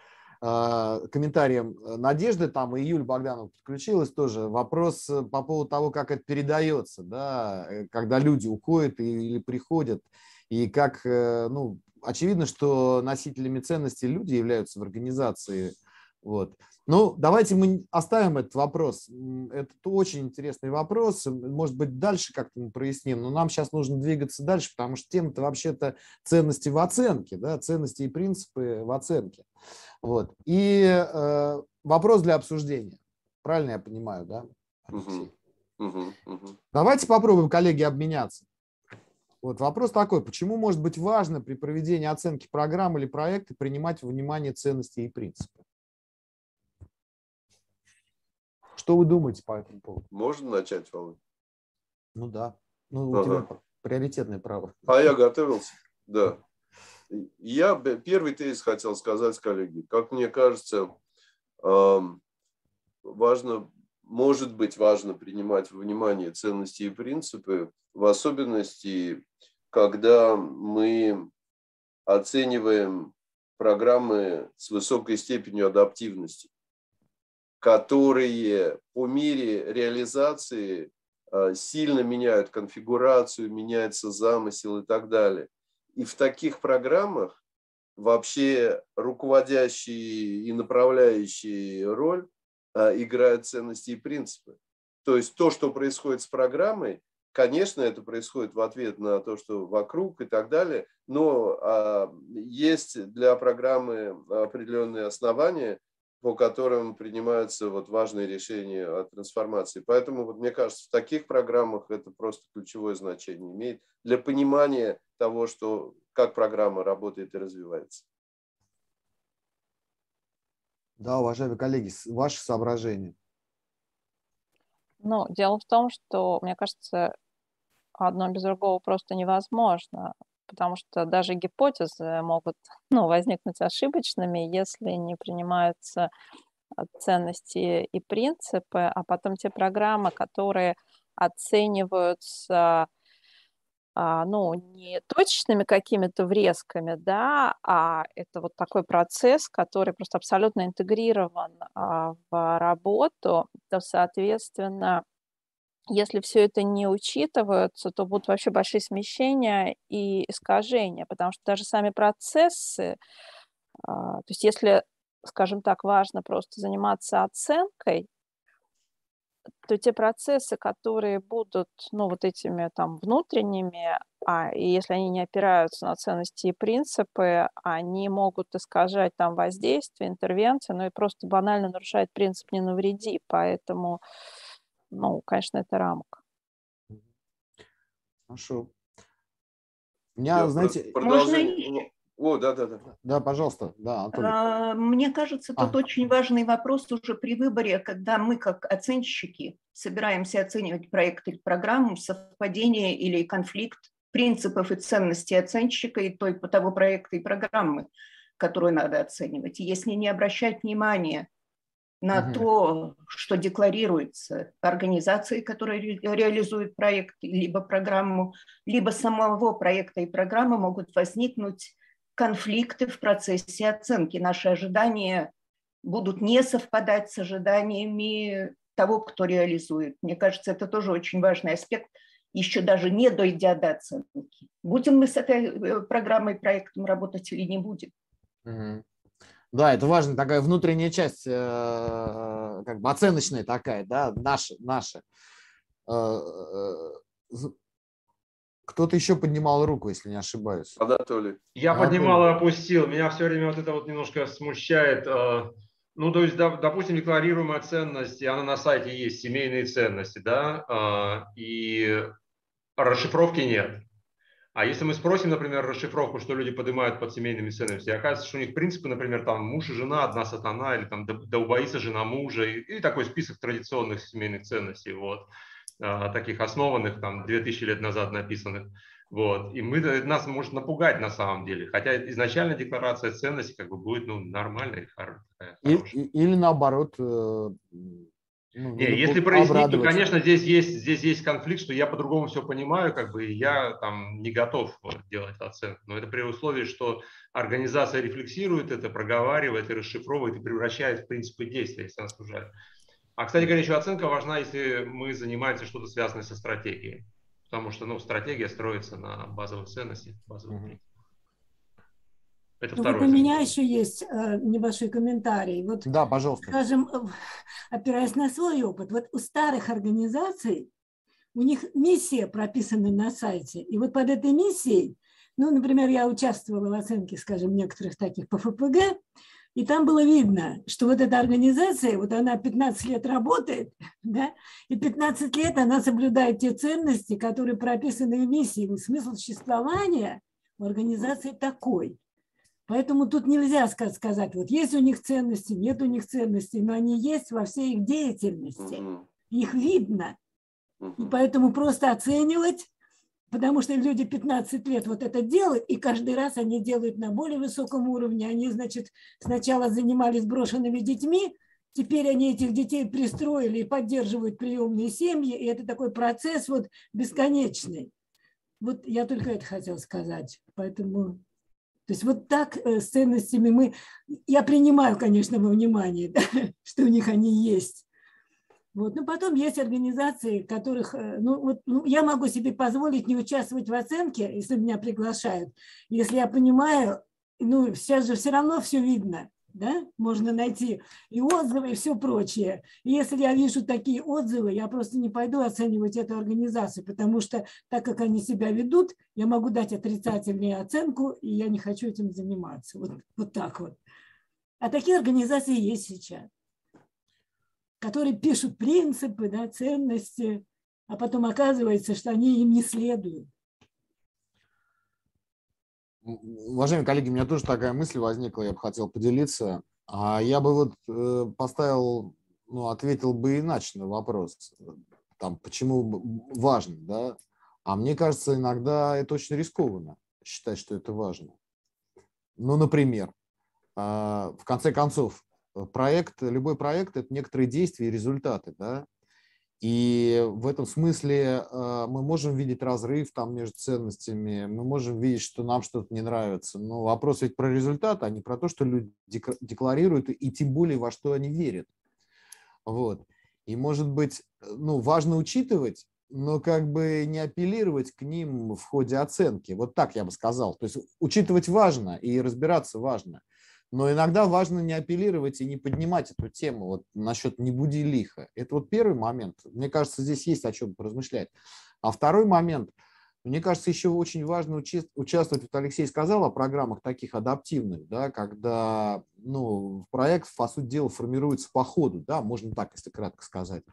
а, комментарием э, Надежды, там и Юль Богданова подключилась тоже, вопрос э, по поводу того, как это передается, да, э, когда люди уходят или приходят, и как, ну, очевидно, что носителями ценностей люди являются в организации, вот. Ну, давайте мы оставим этот вопрос. Это очень интересный вопрос. Может быть, дальше как-то мы проясним. Но нам сейчас нужно двигаться дальше, потому что тема-то вообще-то ценности в оценке, да, ценности и принципы в оценке. Вот. И э, вопрос для обсуждения. Правильно я понимаю, да? Угу. Угу, угу. Давайте попробуем, коллеги, обменяться. Вот вопрос такой, почему может быть важно при проведении оценки программы или проекта принимать во внимание ценности и принципы? Что вы думаете по этому поводу? Можно начать, Володь? Ну да. Ну, у ага. тебя приоритетное право. А я готовился, да. Я первый тезис хотел сказать, коллеги. Как мне кажется, важно, может быть важно принимать во внимание ценности и принципы, в особенности, когда мы оцениваем программы с высокой степенью адаптивности которые по мере реализации а, сильно меняют конфигурацию, меняется замысел и так далее. И в таких программах вообще руководящие и направляющие роль играют ценности и принципы. То есть то, что происходит с программой, конечно, это происходит в ответ на то, что вокруг и так далее, но а, есть для программы определенные основания – по которым принимаются вот важные решения о трансформации. Поэтому, вот, мне кажется, в таких программах это просто ключевое значение имеет для понимания того, что, как программа работает и развивается. Да, уважаемые коллеги, ваши соображения. Ну, дело в том, что, мне кажется, одно без другого просто невозможно потому что даже гипотезы могут ну, возникнуть ошибочными, если не принимаются ценности и принципы, а потом те программы, которые оцениваются а, ну, не точечными какими-то врезками, да, а это вот такой процесс, который просто абсолютно интегрирован а, в работу, то, соответственно, если все это не учитывается, то будут вообще большие смещения и искажения, потому что даже сами процессы, а, то есть если, скажем так, важно просто заниматься оценкой, то те процессы, которые будут, ну, вот этими там внутренними, а, и если они не опираются на ценности и принципы, они могут искажать там воздействие, интервенции, ну и просто банально нарушать принцип «не навреди», поэтому, ну, конечно, это рамка. Хорошо. У меня, знаете... Можно о, да, да, да. Да, пожалуйста, да, Анатолий. А, мне кажется, тут а. очень важный вопрос уже при выборе, когда мы как оценщики собираемся оценивать проект или программу, совпадение или конфликт принципов и ценностей оценщика и той, того проекта и программы, которую надо оценивать. И если не обращать внимания на угу. то, что декларируется организацией, которая реализует проект, либо программу, либо самого проекта и программы могут возникнуть конфликты в процессе оценки. Наши ожидания будут не совпадать с ожиданиями того, кто реализует. Мне кажется, это тоже очень важный аспект, еще даже не дойдя до оценки. Будем мы с этой э, программой, проектом работать или не будем. Да, это важно, такая внутренняя часть, э, как бы оценочная такая, да, наша, наша. Кто-то еще поднимал руку, если не ошибаюсь. Анатолий. Я Анатолий. поднимал и опустил. Меня все время вот это вот немножко смущает. Э, ну, то есть, допустим, декларируемая ценность, и она на сайте есть, семейные ценности, да, э, и расшифровки нет. А если мы спросим, например, расшифровку, что люди поднимают под семейными ценностями, оказывается, что у них принципы, например, там муж и жена, одна сатана, или там да убоится жена мужа, и, и такой список традиционных семейных ценностей. Вот. А, таких основанных, там, 2000 лет назад написанных. Вот. И мы, нас может напугать на самом деле. Хотя изначально декларация ценностей как бы будет ну, нормальной. И, или наоборот, э, ну, не, если прояснить, то, конечно, здесь есть, здесь есть конфликт, что я по-другому все понимаю, как бы я там не готов делать оценку. Но это при условии, что организация рефлексирует это, проговаривает и расшифровывает и превращает в принципы действия, если она сужает. А, кстати говоря, еще оценка важна, если мы занимаемся что-то связанное со стратегией. Потому что ну, стратегия строится на базовых ценностях, базовых принципах. Это ну, вот у меня еще есть э, небольшой комментарий. Вот, да, пожалуйста. Скажем, э, опираясь на свой опыт, вот у старых организаций у них миссия прописана на сайте. И вот под этой миссией, ну, например, я участвовала в оценке, скажем, некоторых таких по ФПГ, и там было видно, что вот эта организация, вот она 15 лет работает, да, и 15 лет она соблюдает те ценности, которые прописаны в миссии. Смысл существования у организации такой. Поэтому тут нельзя сказать, вот есть у них ценности, нет у них ценностей, но они есть во всей их деятельности. Их видно. И поэтому просто оценивать Потому что люди 15 лет вот это делают, и каждый раз они делают на более высоком уровне. Они, значит, сначала занимались брошенными детьми, теперь они этих детей пристроили и поддерживают приемные семьи, и это такой процесс вот бесконечный. Вот я только это хотела сказать. Поэтому, то есть вот так э, с ценностями мы, я принимаю, конечно, во внимание, да, что у них они есть. Вот. Но потом есть организации, которых, э, ну, вот, ну, я могу себе позволить не участвовать в оценке, если меня приглашают, если я понимаю, ну, сейчас же все равно все видно, да, можно найти и отзывы, и все прочее. И если я вижу такие отзывы, я просто не пойду оценивать эту организацию, потому что так как они себя ведут, я могу дать отрицательную оценку, и я не хочу этим заниматься. Вот, вот так вот. А такие организации есть сейчас которые пишут принципы, да, ценности, а потом оказывается, что они им не следуют. Уважаемые коллеги, у меня тоже такая мысль возникла, я бы хотел поделиться. А я бы вот э, поставил, ну, ответил бы иначе на вопрос, там, почему важно, да? А мне кажется, иногда это очень рискованно, считать, что это важно. Ну, например, а, в конце концов, проект, любой проект – это некоторые действия и результаты, да, и в этом смысле э, мы можем видеть разрыв там между ценностями, мы можем видеть, что нам что-то не нравится. Но вопрос ведь про результат, а не про то, что люди декларируют, и тем более во что они верят. Вот. И, может быть, ну, важно учитывать, но как бы не апеллировать к ним в ходе оценки. Вот так я бы сказал. То есть учитывать важно и разбираться важно. Но иногда важно не апеллировать и не поднимать эту тему вот насчет «не буди лихо». Это вот первый момент. Мне кажется, здесь есть о чем поразмышлять. А второй момент, мне кажется, еще очень важно учи- участвовать, вот Алексей сказал о программах таких адаптивных, да, когда ну, проект, по сути дела, формируется по ходу, да, можно так, если кратко сказать.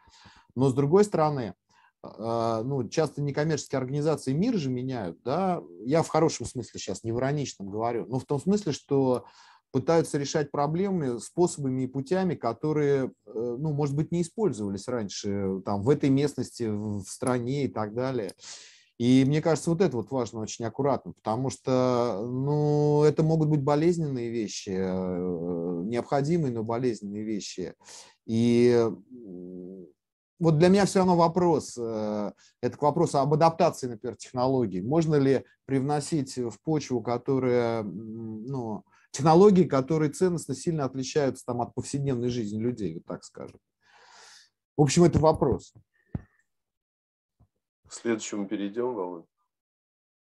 Но с другой стороны, а, ну, часто некоммерческие организации мир же меняют, да, я в хорошем смысле сейчас, не в ироничном говорю, но в том смысле, что пытаются решать проблемы способами и путями, которые, э, ну, может быть, не использовались раньше там, в этой местности, в стране и так далее. И мне кажется, вот это вот важно очень аккуратно, потому что, ну, это могут быть болезненные вещи, э, необходимые, но болезненные вещи. И вот для меня все равно вопрос, э, это к вопросу об адаптации, например, технологий. Можно ли привносить в почву, которая, ну, технологии, которые ценностно сильно отличаются там, от повседневной жизни людей, вот так скажем. В общем, это вопрос. К следующему перейдем, Володь.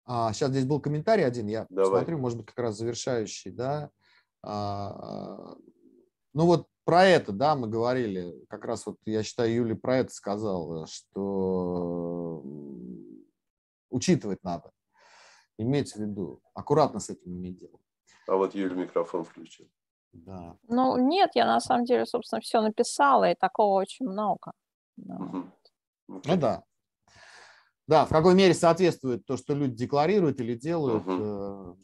А, сейчас здесь был комментарий один, я Давай. посмотрю, может быть, как раз завершающий, да. А, ну вот про это, да, мы говорили, как раз вот я считаю, Юля про это сказала, что учитывать надо, иметь в виду, аккуратно с этим иметь дело. А вот Юля микрофон включил. Да. Ну, нет, я на самом деле, собственно, все написала, и такого очень много. Да. Угу. Okay. Ну да. Да, в какой мере соответствует то, что люди декларируют или делают, угу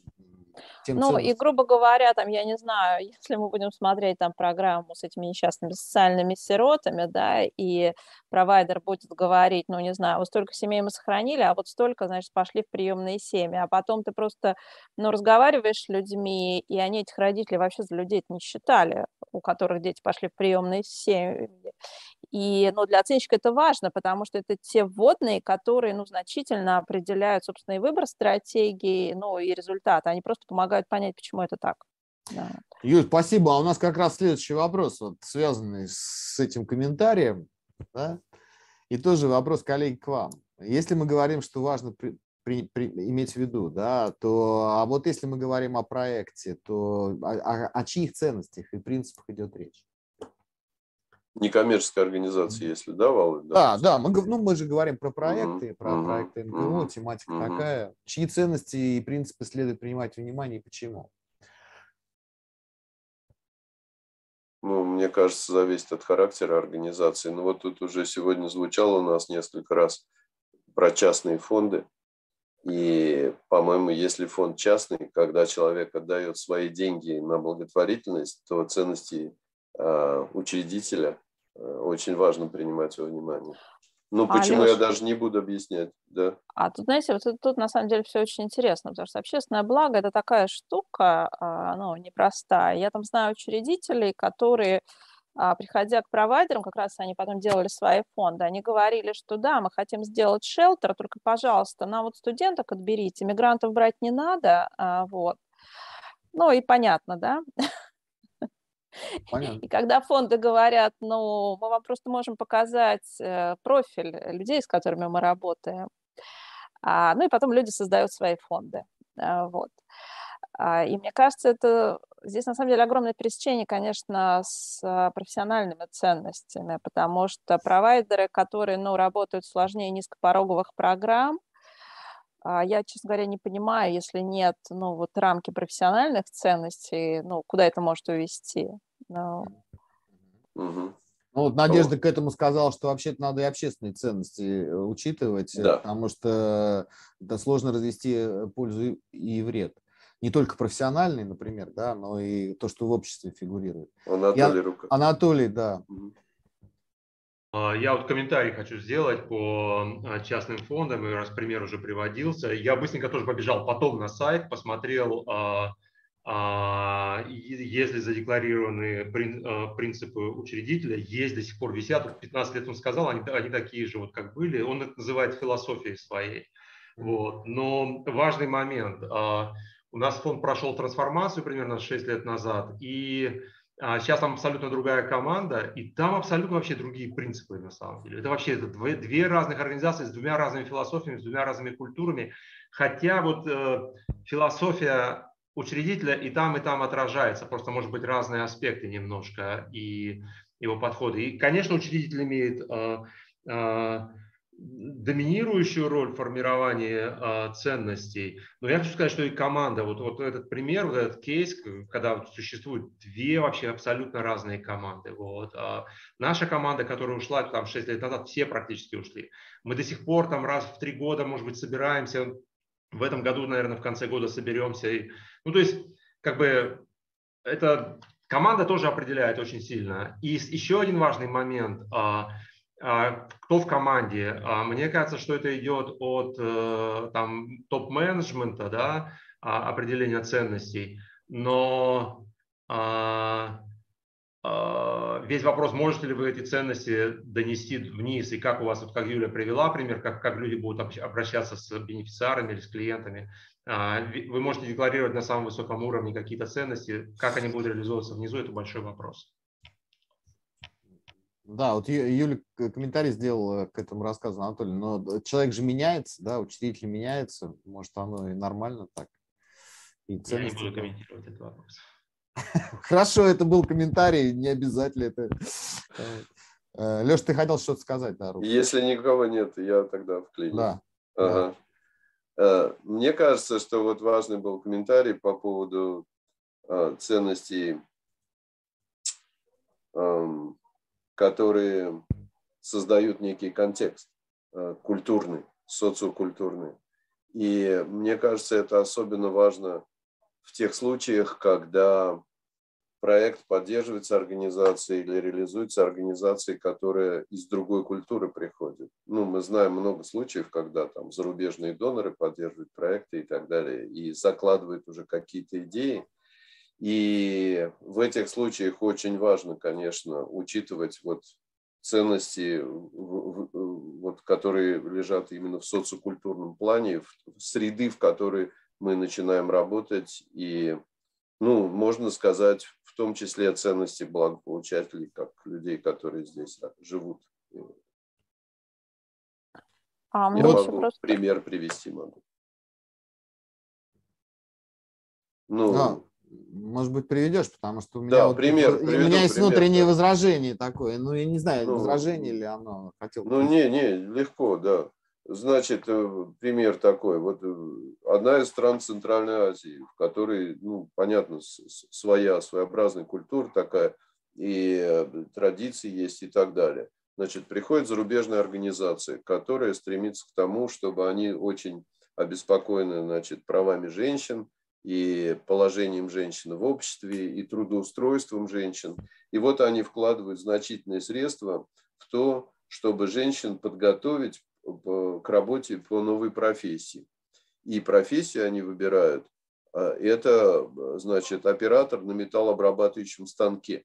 тем ну, ценностям. и, грубо говоря, там, я не знаю, если мы будем смотреть там программу с этими несчастными социальными сиротами, да, и провайдер будет говорить, ну, не знаю, вот столько семей мы сохранили, а вот столько, значит, пошли в приемные семьи, а потом ты просто, ну, разговариваешь с людьми, и они этих родителей вообще за людей не считали, у которых дети пошли в приемные семьи. И, ну, для оценщика это важно, потому что это те вводные, которые, ну, значительно определяют, собственно, и выбор стратегии, ну, и результаты. Они просто помогают понять, почему это так. Да. Юль, спасибо. А у нас как раз следующий вопрос, вот, связанный с этим комментарием. Да? И тоже вопрос, коллеги, к вам. Если мы говорим, что важно при, при, при, иметь в виду, да, то а вот если мы говорим о проекте, то о, о, о чьих ценностях и принципах идет речь? Некоммерческая организация, если, да, Володь? Да, да, да мы, ну, мы же говорим про проекты, mm-hmm. про проекты МГУ, mm-hmm. тематика mm-hmm. такая. Чьи ценности и принципы следует принимать внимание и почему? Ну, мне кажется, зависит от характера организации. Ну, вот тут уже сегодня звучало у нас несколько раз про частные фонды. И, по-моему, если фонд частный, когда человек отдает свои деньги на благотворительность, то ценности э, учредителя очень важно принимать во внимание. Ну, почему Алеш, я даже не буду объяснять, да? А тут, знаете, вот тут, тут на самом деле все очень интересно, потому что общественное благо – это такая штука, а, ну, непростая. Я там знаю учредителей, которые а, приходя к провайдерам, как раз они потом делали свои фонды, они говорили, что да, мы хотим сделать шелтер, только, пожалуйста, нам вот студенток отберите, мигрантов брать не надо, а, вот. Ну и понятно, да? Понятно. И когда фонды говорят, ну, мы вам просто можем показать э, профиль людей, с которыми мы работаем, а, ну и потом люди создают свои фонды, а, вот. А, и мне кажется, это здесь на самом деле огромное пересечение, конечно, с а, профессиональными ценностями, потому что провайдеры, которые ну, работают сложнее низкопороговых программ, а, я, честно говоря, не понимаю, если нет ну, вот рамки профессиональных ценностей, ну, куда это может увести. Угу. Ну, вот Надежда к этому сказала, что вообще-то надо и общественные ценности э, учитывать, да. потому что это сложно развести э, пользу и вред не только профессиональный, например, да, но и то, что в обществе фигурирует. Анатолий Я, Рука. Анатолий, да. А, я вот комментарий хочу сделать по частным фондам, и раз пример уже приводился. Я быстренько тоже побежал потом на сайт, посмотрел, а, если задекларированы а, принципы учредителя, есть до сих пор висят. 15 лет он сказал, они, они такие же, вот как были. Он это называет философией своей. Вот. Но важный момент. А, у нас фонд прошел трансформацию примерно 6 лет назад, и сейчас там абсолютно другая команда, и там абсолютно вообще другие принципы на самом деле. Это вообще это две, две разных организации с двумя разными философиями, с двумя разными культурами. Хотя вот э, философия учредителя и там, и там отражается. Просто, может быть, разные аспекты немножко и его подходы. И, конечно, учредитель имеет э, э, доминирующую роль в формировании э, ценностей. Но я хочу сказать, что и команда, вот, вот этот пример, вот этот кейс, когда существуют две вообще абсолютно разные команды. Вот. Наша команда, которая ушла там 6 лет назад, все практически ушли. Мы до сих пор там раз в три года, может быть, собираемся. В этом году, наверное, в конце года соберемся и ну, то есть, как бы, это команда тоже определяет очень сильно. И еще один важный момент. А, а, кто в команде? А, мне кажется, что это идет от э, там, топ-менеджмента, да, определения ценностей. Но весь вопрос, можете ли вы эти ценности донести вниз, и как у вас, вот как Юля привела пример, как, как люди будут обращаться с бенефициарами или с клиентами, а, вы можете декларировать на самом высоком уровне какие-то ценности, как они будут реализовываться внизу, это большой вопрос. Да, вот Юля комментарий сделал э, к этому рассказу, Анатолий, но человек же меняется, да, учредитель меняется, может, оно и нормально так. И Я не буду комментировать этот вопрос. Хорошо, это был комментарий, не обязательно это. Э, Леш, ты хотел что-то сказать, да? Если никого нет, я тогда вклиню. Да. Ага. Э, мне кажется, что вот важный был комментарий по поводу э, ценностей, эм, которые создают некий контекст культурный, социокультурный. И мне кажется, это особенно важно в тех случаях, когда проект поддерживается организацией или реализуется организацией, которая из другой культуры приходит. Ну, мы знаем много случаев, когда там зарубежные доноры поддерживают проекты и так далее, и закладывают уже какие-то идеи. И в этих случаях очень важно, конечно, учитывать вот ценности, вот, которые лежат именно в социокультурном плане, в среды, в которой мы начинаем работать, и, ну, можно сказать, в том числе ценности благополучателей, как людей, которые здесь живут. А, Я могу просто... пример привести могу. Ну, а, может быть, приведешь, потому что у меня, да, вот, пример, у меня есть пример, внутреннее да. возражение такое. Ну, я не знаю, ну, возражение ли оно хотел. Ну, не, не, легко, да. Значит, э, пример такой. Вот э, одна из стран Центральной Азии, в которой, ну, понятно, своя, своеобразная культура такая, и э, традиции есть и так далее. Значит, приходит зарубежная организация, которая стремится к тому, чтобы они очень обеспокоены, значит, правами женщин и положением женщин в обществе, и трудоустройством женщин. И вот они вкладывают значительные средства в то, чтобы женщин подготовить к работе по новой профессии. И профессию они выбирают. А, это, значит, оператор на металлообрабатывающем станке.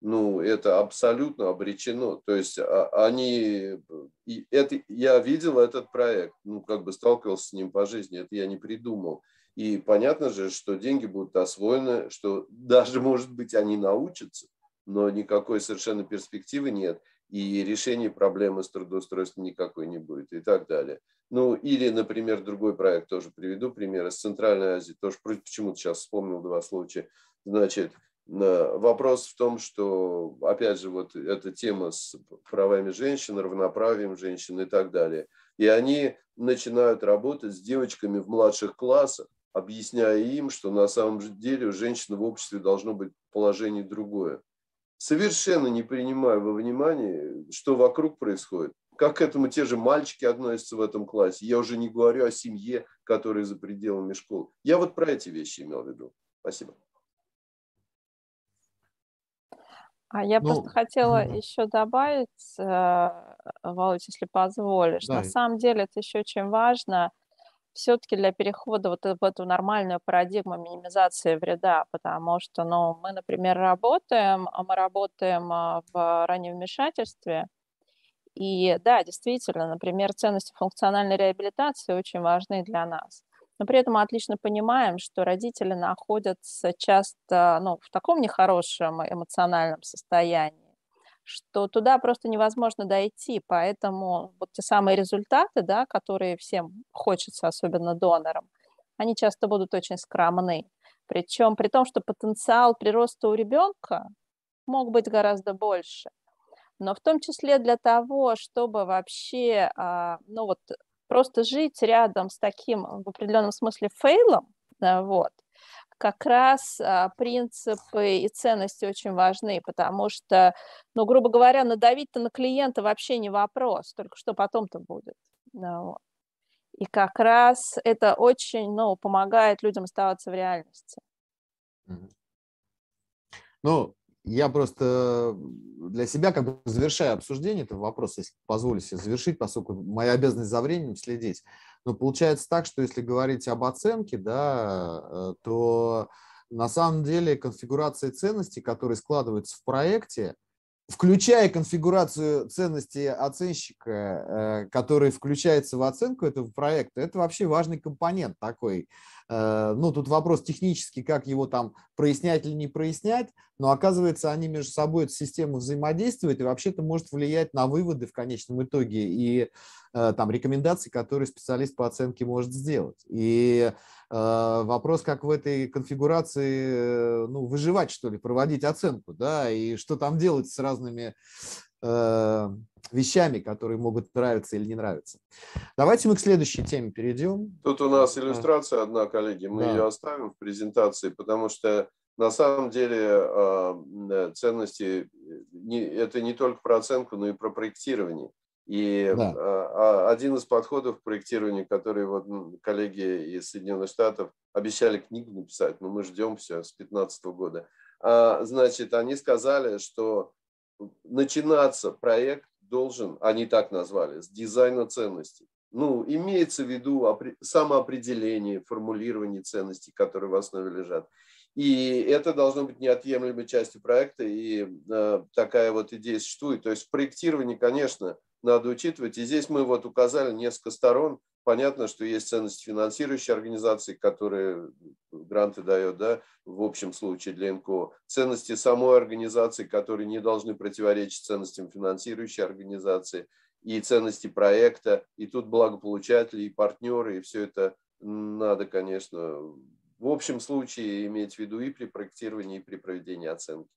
Ну, это абсолютно обречено. То есть а, они... И это, я видел этот проект, ну, как бы сталкивался с ним по жизни, это я не придумал. И понятно же, что деньги будут освоены, что даже, может быть, они научатся, но никакой совершенно перспективы нет и решения проблемы с трудоустройством никакой не будет и так далее. Ну, или, например, другой проект тоже приведу пример из Центральной Азии, тоже почему-то сейчас вспомнил два случая. Значит, вопрос в том, что, опять же, вот эта тема с правами женщин, равноправием женщин и так далее. И они начинают работать с девочками в младших классах, объясняя им, что на самом деле у женщины в обществе должно быть положение другое совершенно не принимаю во внимание, что вокруг происходит. Как к этому те же мальчики относятся в этом классе. Я уже не говорю о семье, которая за пределами школы. Я вот про эти вещи имел в виду. Спасибо. А я ну, просто хотела угу. еще добавить, э, Володь, если позволишь. Да. На самом деле это еще очень важно все-таки для перехода вот в эту нормальную парадигму минимизации вреда, потому что, ну, мы, например, работаем, а мы работаем а, в раннем вмешательстве, и да, действительно, например, ценности функциональной реабилитации очень важны для нас. Но при этом мы отлично понимаем, что родители находятся часто ну, в таком нехорошем эмоциональном состоянии, что туда просто невозможно дойти, поэтому вот те самые результаты, да, которые всем хочется, особенно донорам, они часто будут очень скромны. Причем при том, что потенциал прироста у ребенка мог быть гораздо больше. Но в том числе для того, чтобы вообще, а, ну вот, просто жить рядом с таким в определенном смысле фейлом, да, вот, как раз а, принципы и ценности очень важны, потому что, ну, грубо говоря, надавить-то на клиента вообще не вопрос, только что потом-то будет. Вот. И как раз это очень, ну, помогает людям оставаться в реальности. Ну, я просто для себя как бы завершаю обсуждение этого вопроса, если позволю себе завершить, поскольку моя обязанность за временем следить. Но получается так, что если говорить об оценке, да, э, то на самом деле конфигурация ценностей, которые складываются в проекте, включая конфигурацию ценностей оценщика, э, который включается в оценку этого проекта, это вообще важный компонент такой. Э, ну, тут вопрос технический, как его там прояснять или не прояснять, но оказывается, они между собой эту систему взаимодействуют, и вообще это может влиять на выводы в конечном итоге и э, там рекомендации, которые специалист по оценке может сделать. И Э, вопрос, как в этой конфигурации ну, выживать, что ли, проводить оценку, да, и что там делать с разными вещами, которые могут нравиться или не нравиться. Давайте мы к следующей теме перейдем. Тут у нас иллюстрация одна, коллеги, мы да. ее оставим в презентации, потому что на самом деле э, ценности это не только про оценку, но и про проектирование. И да. А, один из подходов к проектированию, который вот коллеги из Соединенных Штатов обещали книгу написать, но мы ждем все с 2015 года. А, значит, они сказали, что начинаться проект должен, они так назвали, с дизайна ценностей. Ну, имеется в виду самоопределение, формулирование ценностей, которые в основе лежат. И это должно быть неотъемлемой частью проекта, и э, такая вот идея существует. То есть в проектировании, конечно, надо учитывать. И здесь мы вот указали несколько сторон. Понятно, что есть ценности финансирующей организации, которые гранты дает, да, в общем случае для НКО. Ценности самой организации, которые не должны противоречить ценностям финансирующей организации. И ценности проекта, и тут благополучатели, и партнеры, и все это надо, конечно, в общем случае иметь в виду и при проектировании, и при проведении оценки.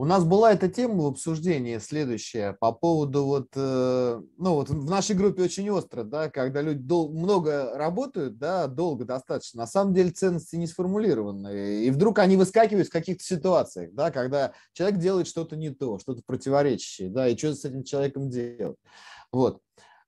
У нас была эта тема в обсуждении следующая по поводу вот, э, ну вот в нашей группе очень остро, да, когда люди дол- много работают, да, долго достаточно, на самом деле ценности не сформулированы, и вдруг они выскакивают в каких-то ситуациях, да, когда человек делает что-то не то, что-то противоречащее, да, и что с этим человеком делать. Вот.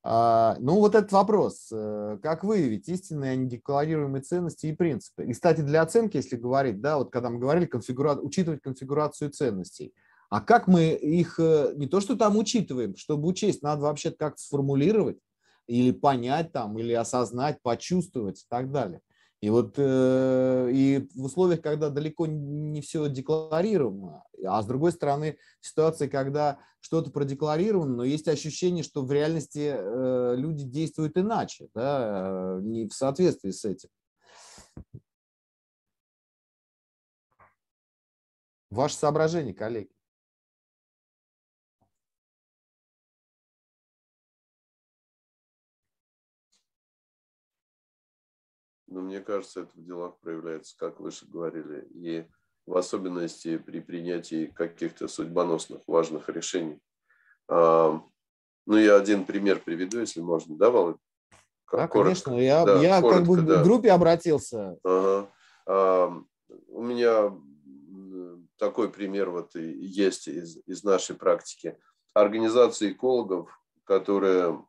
А, ну, вот этот вопрос. Э, как выявить истинные, а недекларируемые ценности и принципы? И, кстати, для оценки, если говорить, да, вот когда мы говорили, конфигура... учитывать конфигурацию ценностей, а как мы их э, не то, что там учитываем, чтобы учесть, надо вообще как-то сформулировать или понять там, или осознать, почувствовать и так далее. И вот э, и в условиях, когда далеко не все декларировано, а с другой стороны, ситуации, когда что-то продекларировано, но есть ощущение, что в реальности э, люди действуют иначе, да, э, не в соответствии с этим. Ваше соображение, коллеги. Но мне кажется, это в делах проявляется, как выше говорили, и в особенности при принятии каких-то судьбоносных важных решений. А, ну, я один пример приведу, если можно, да, Володь? Да, конечно, я, да, я коротко, как бы да. в группе обратился. Ага. А, у меня такой пример вот есть из, из нашей практики. Организация экологов, которая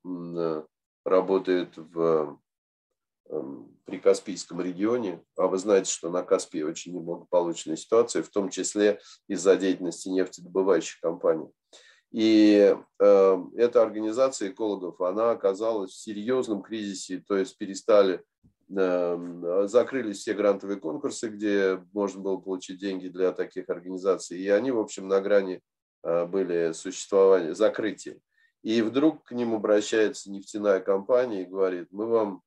работает в при Каспийском регионе, а вы знаете, что на Каспии очень неблагополучная ситуация, в том числе из-за деятельности нефтедобывающих компаний. И э, эта организация экологов, она оказалась в серьезном кризисе, то есть перестали, э, закрылись все грантовые конкурсы, где можно было получить деньги для таких организаций, и они, в общем, на грани э, были существования, закрытия. И вдруг к ним обращается нефтяная компания и говорит, мы вам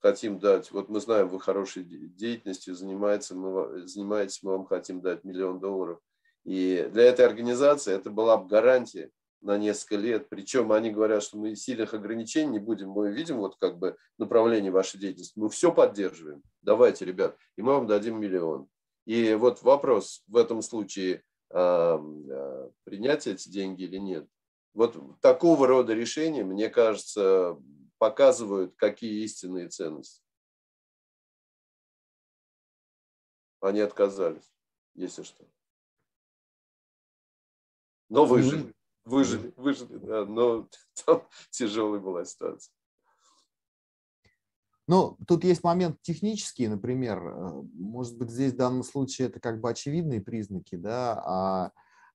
хотим дать, вот мы знаем, вы хорошей деятельностью занимаетесь, мы, занимаетесь, мы вам хотим дать миллион долларов и для этой организации это была бы гарантия на несколько лет. Причем они говорят, что мы сильных ограничений не будем. Мы видим вот как бы направление вашей деятельности. Мы все поддерживаем. Давайте, ребят, и мы вам дадим миллион. И вот вопрос в этом случае, э, принять эти деньги или нет. Вот такого рода решения, мне кажется, показывают, какие истинные ценности. Они отказались, если что. Но выжили. Выжили, выжили, да, но там тяжелая была ситуация. Ну, тут есть момент технический, например, э, может быть, здесь в данном случае это как бы очевидные признаки, да, а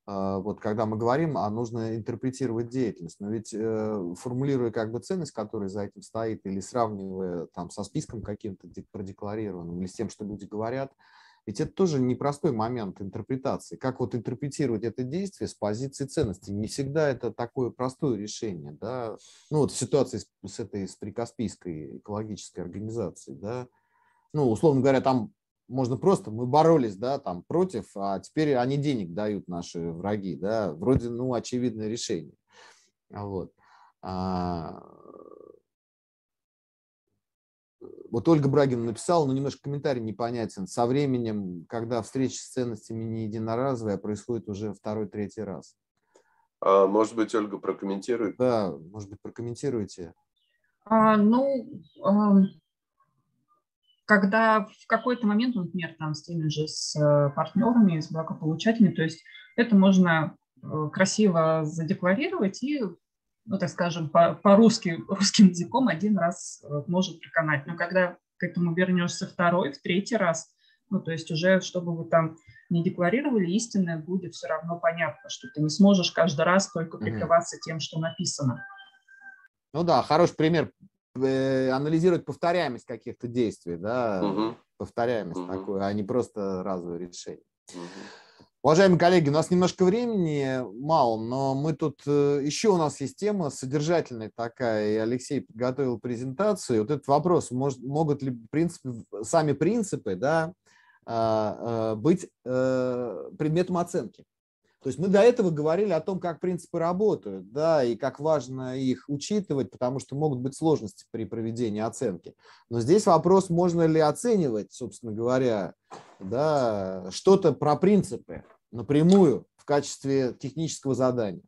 вот когда мы говорим, а нужно интерпретировать деятельность, но ведь э, формулируя как бы ценность, которая за этим стоит, или сравнивая там со списком каким-то продекларированным, или с тем, что люди говорят, ведь это тоже непростой момент интерпретации. Как вот интерпретировать это действие с позиции ценности? Не всегда это такое простое решение. Да? Ну вот в ситуации с, с этой с Прикаспийской экологической организацией, да, ну, условно говоря, там можно просто, мы боролись, да, там против, а теперь они денег дают, наши враги, да, вроде, ну, очевидное решение. Вот. А, вот Ольга Брагина написала, но немножко комментарий непонятен. Со временем, когда встреча с ценностями не единоразовая, происходит уже второй, третий раз. А, может быть, Ольга прокомментирует? Да, может быть, прокомментируйте. А, ну, а, когда в какой-то момент, например, там с теми же с э, партнерами, с благополучателями, то есть это можно э, красиво задекларировать и ну, так скажем, по-русски, по русским языком один раз э, может проканать. Но когда к этому вернешься второй, в третий раз, ну, то есть уже, чтобы вы там не декларировали, истинное будет все равно понятно, что ты не сможешь каждый раз только прикрываться тем, что написано. Ну да, хороший пример. Э, анализировать повторяемость каких-то действий, да, угу. повторяемость угу. такую, а не просто разовое решение. Угу. Уважаемые коллеги, у нас немножко времени мало, но мы тут, э, еще у нас есть тема содержательная такая, и Алексей подготовил презентацию. Вот этот вопрос, может, могут ли принципы, сами принципы да, а, а, быть э, предметом оценки? То есть мы до этого говорили о том, как принципы работают, да, и как важно их учитывать, потому что могут быть сложности при проведении оценки. Но здесь вопрос, можно ли оценивать, собственно говоря, да, что-то про принципы напрямую в качестве технического задания.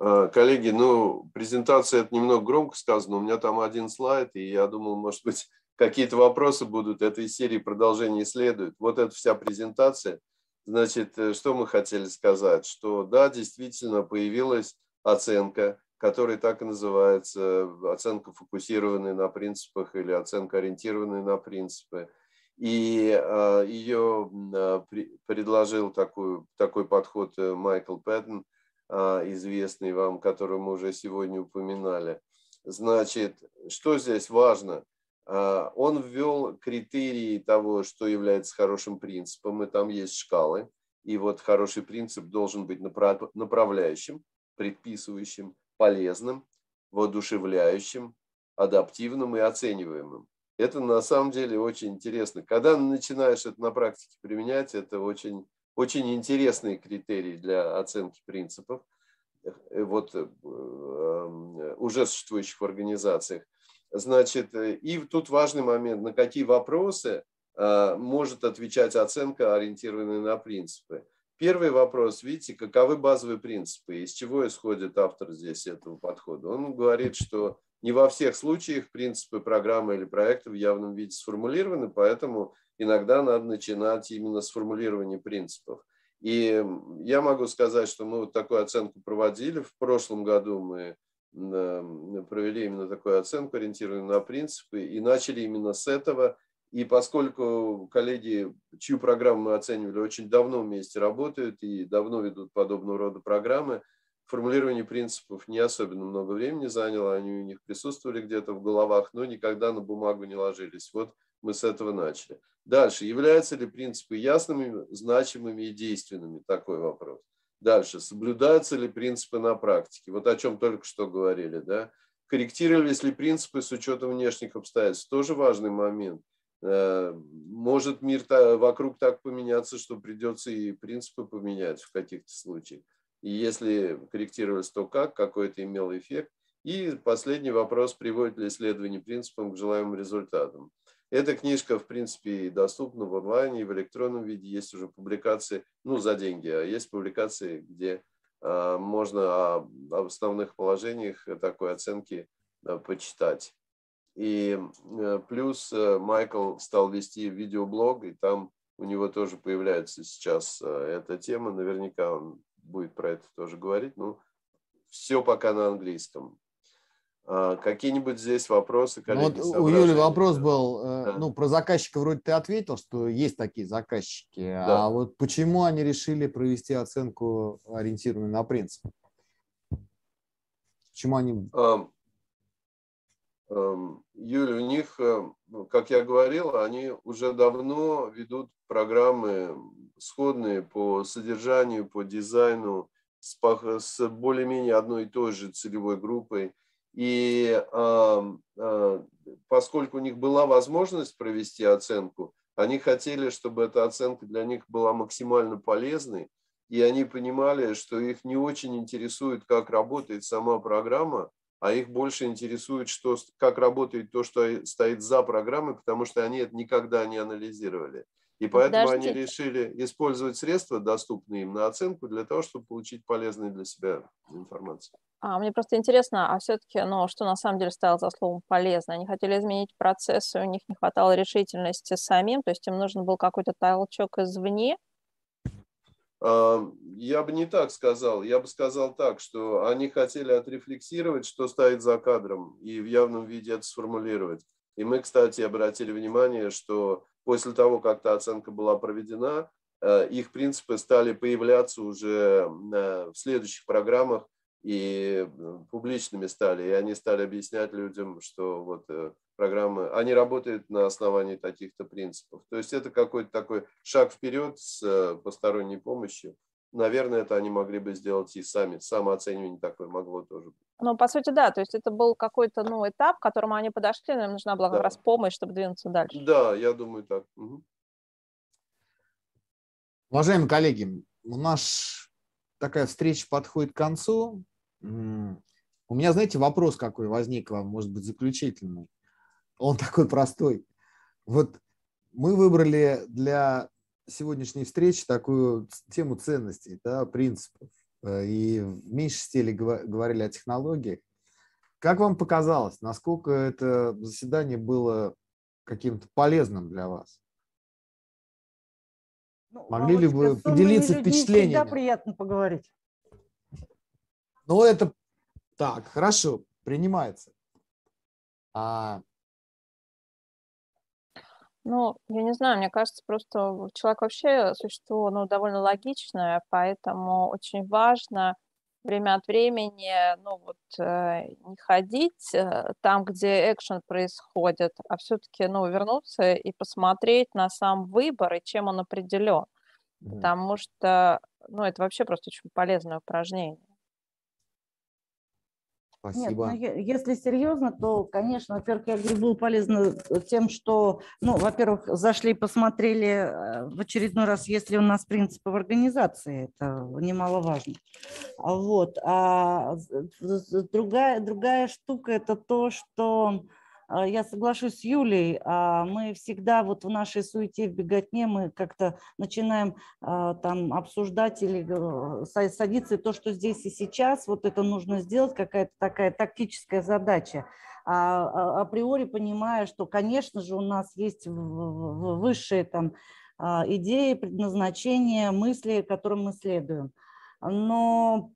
А, коллеги, ну, презентация это немного громко сказано. У меня там один слайд, и я думал, может быть, какие-то вопросы будут этой серии продолжение следует. Вот это вся презентация. Значит, э, что мы хотели сказать? Что да, действительно появилась оценка, которая так и называется, оценка фокусированная на принципах или оценка ориентированная на принципы. И а, ее а, предложил такой, такой подход э, Майкл Пэттон, известный вам, которого мы уже сегодня упоминали. Значит, что здесь важно? Он ввел критерии того, что является хорошим принципом, и там есть шкалы. И вот хороший принцип должен быть направляющим, предписывающим, полезным, воодушевляющим, адаптивным и оцениваемым. Это на самом деле очень интересно. Когда начинаешь это на практике применять, это очень, очень интересные критерии для оценки принципов э, вот, э, уже существующих в организациях. Значит, э, и тут важный момент, на какие вопросы может отвечать оценка, ориентированная на принципы. Первый вопрос, видите, каковы базовые принципы, из чего исходит автор здесь этого подхода? Он говорит, что не во всех случаях принципы программы или проекта в явном виде сформулированы, поэтому иногда надо начинать именно с формулирования принципов. И я могу сказать, что мы вот такую оценку проводили. В прошлом году мы провели именно такую оценку, ориентированную на принципы, и начали именно с этого. И поскольку коллеги, чью программу мы оценивали, очень давно вместе работают и давно ведут подобного рода программы, формулирование принципов не особенно много времени заняло, они у них присутствовали где-то в головах, но никогда на бумагу не ложились. Вот мы с этого начали. Дальше. Являются ли принципы ясными, значимыми и действенными? Такой вопрос. Дальше. Соблюдаются ли принципы на практике? Вот о чем только что говорили. Да? Корректировались ли принципы с учетом внешних обстоятельств? Тоже важный момент. Э, может мир вокруг так поменяться, что придется и принципы поменять в каких-то случаях. И если корректировались, то как, какой это имело эффект. И последний вопрос, приводит ли исследование принципам к желаемым результатам. Эта книжка, в принципе, доступна в онлайне в электронном виде. Есть уже публикации, ну, за деньги, а есть публикации, где а, можно о, основных положениях такой оценки а, почитать. И а, плюс а, Майкл стал вести видеоблог, и там у него тоже появляется сейчас а, эта тема. Наверняка он будет про это тоже говорить. Ну, все пока на английском. А, какие-нибудь здесь вопросы, коллеги? Ну, вот у Юли вопрос был, э, да. ну, про заказчика вроде ты ответил, что есть такие заказчики, да. а вот почему они решили провести оценку, ориентированную на принцип? Почему они... Um, um, Юля, у них, э, как я говорил, они уже давно ведут программы сходные по содержанию, по дизайну, с более-менее одной и той же целевой группой – и э, поскольку у них была возможность провести оценку, они хотели, чтобы эта оценка для них была максимально полезной, и они понимали, что их не очень интересует, как работает сама программа, а их больше интересует, что, как работает то, что стоит за программой, потому что они это никогда не анализировали. И поэтому Подождите. они решили использовать средства, доступные им на оценку, для того, чтобы получить полезную для себя информацию. А, мне просто интересно, а все-таки, ну, что на самом деле стояло за словом полезно? Они хотели изменить процессы, у них не хватало решительности самим, то есть им нужен был какой-то толчок извне? А, я бы не так сказал. Я бы сказал так, что они хотели отрефлексировать, что стоит за кадром, и в явном виде это сформулировать. И мы, кстати, обратили внимание, что после того, как та оценка была проведена, э, их принципы стали появляться уже э, в следующих программах и э, публичными стали. И они стали объяснять людям, что вот программы, они работают на основании таких-то принципов. То есть это какой-то такой шаг вперед с посторонней помощью. Наверное, это они могли бы сделать и сами. Самооценивание такое могло тоже быть. Ну, по сути, да. То есть это был какой-то ну, этап, к которому они подошли, нам нужна была как раз помощь, чтобы двинуться дальше. Да, я думаю так. Угу. Уважаемые коллеги, у нас такая встреча подходит к концу. У меня, знаете, вопрос какой возник вам, может быть, заключительный. Он такой простой. Вот мы выбрали для сегодняшней встречи такую тему ценностей, да, принципов. Э, и в меньшей стиле говорили о технологиях. Как вам показалось, насколько это заседание было каким-то полезным для вас? Ну, Могли ли вы поделиться впечатлениями? Всегда приятно поговорить. Ну, это так, хорошо, принимается. А ну, я не знаю, мне кажется, просто человек вообще существо, ну, довольно логичное, поэтому очень важно время от времени, ну, вот, э, не ходить э, там, где экшен происходит, а все-таки, ну, вернуться и посмотреть на сам выбор и чем он определен. Mm. Потому что, ну, это вообще просто очень полезное упражнение. Спасибо. Нет, ну, если серьезно, то, конечно, во-первых, я говорю, было полезно тем, что, ну, во-первых, зашли, посмотрели э, в очередной раз, есть ли у нас принципы в организации, это немаловажно. Вот. А другая, другая штука – это то, что а, я соглашусь с Юлей, а, мы всегда вот в нашей суете, в беготне мы как-то начинаем а, там обсуждать или э, садиться, то, что здесь и сейчас, вот это нужно сделать, какая-то такая тактическая задача. А априори понимая, что, конечно же, у нас есть высшие там идеи, предназначения, мысли, которым мы следуем. Но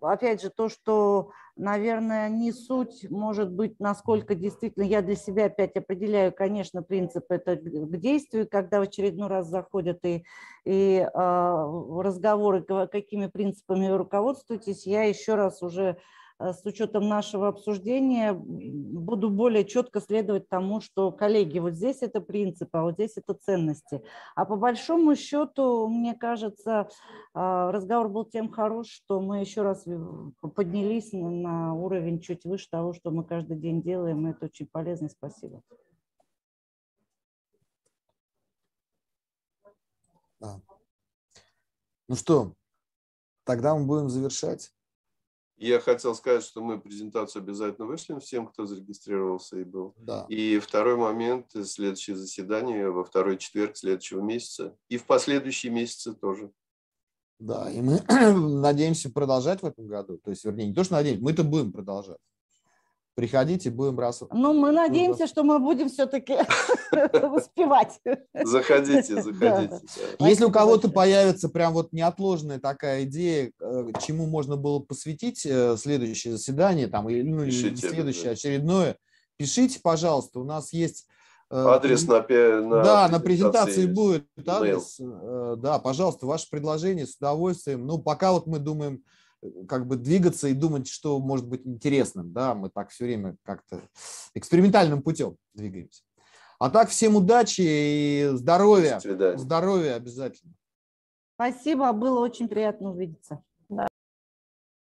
опять же, то, что, наверное, не суть может быть, насколько действительно я для себя опять определяю, конечно, принцип это к действию, когда в очередной раз заходят и, и э, разговоры, какими принципами вы руководствуетесь, я еще раз уже с учетом нашего обсуждения буду более четко следовать тому, что, коллеги, вот здесь это принципы, а вот здесь это ценности. А по большому счету, мне кажется, а, разговор был тем хорош, что мы еще раз поднялись на уровень чуть выше того, что мы каждый день делаем. Это очень полезно. Спасибо. Ну что, тогда мы будем завершать. Я хотел сказать, что мы презентацию обязательно вышлем всем, кто зарегистрировался и был. Да. И второй момент, следующее заседание во второй четверг следующего месяца. И в последующие месяцы тоже. Да, и мы надеемся продолжать в этом году. То есть, вернее, не то, что надеемся, мы-то будем продолжать. Приходите, будем бросать. Ну, мы надеемся, что мы будем все-таки успевать. Заходите, заходите. Если у кого-то появится прям вот неотложная такая идея, э, чему можно было посвятить э, следующее заседание, там, или, ну, следующее очередное, пишите, пожалуйста. У нас есть э, Адрес на, на Да, на презентации будет адрес. Да, пожалуйста, ваше предложение с удовольствием. Ну, пока вот мы думаем, как бы двигаться и думать, что может быть интересным. Да, мы так все время как-то экспериментальным путем двигаемся. А так всем удачи и здоровья. Здоровья обязательно. Спасибо, было очень приятно увидеться.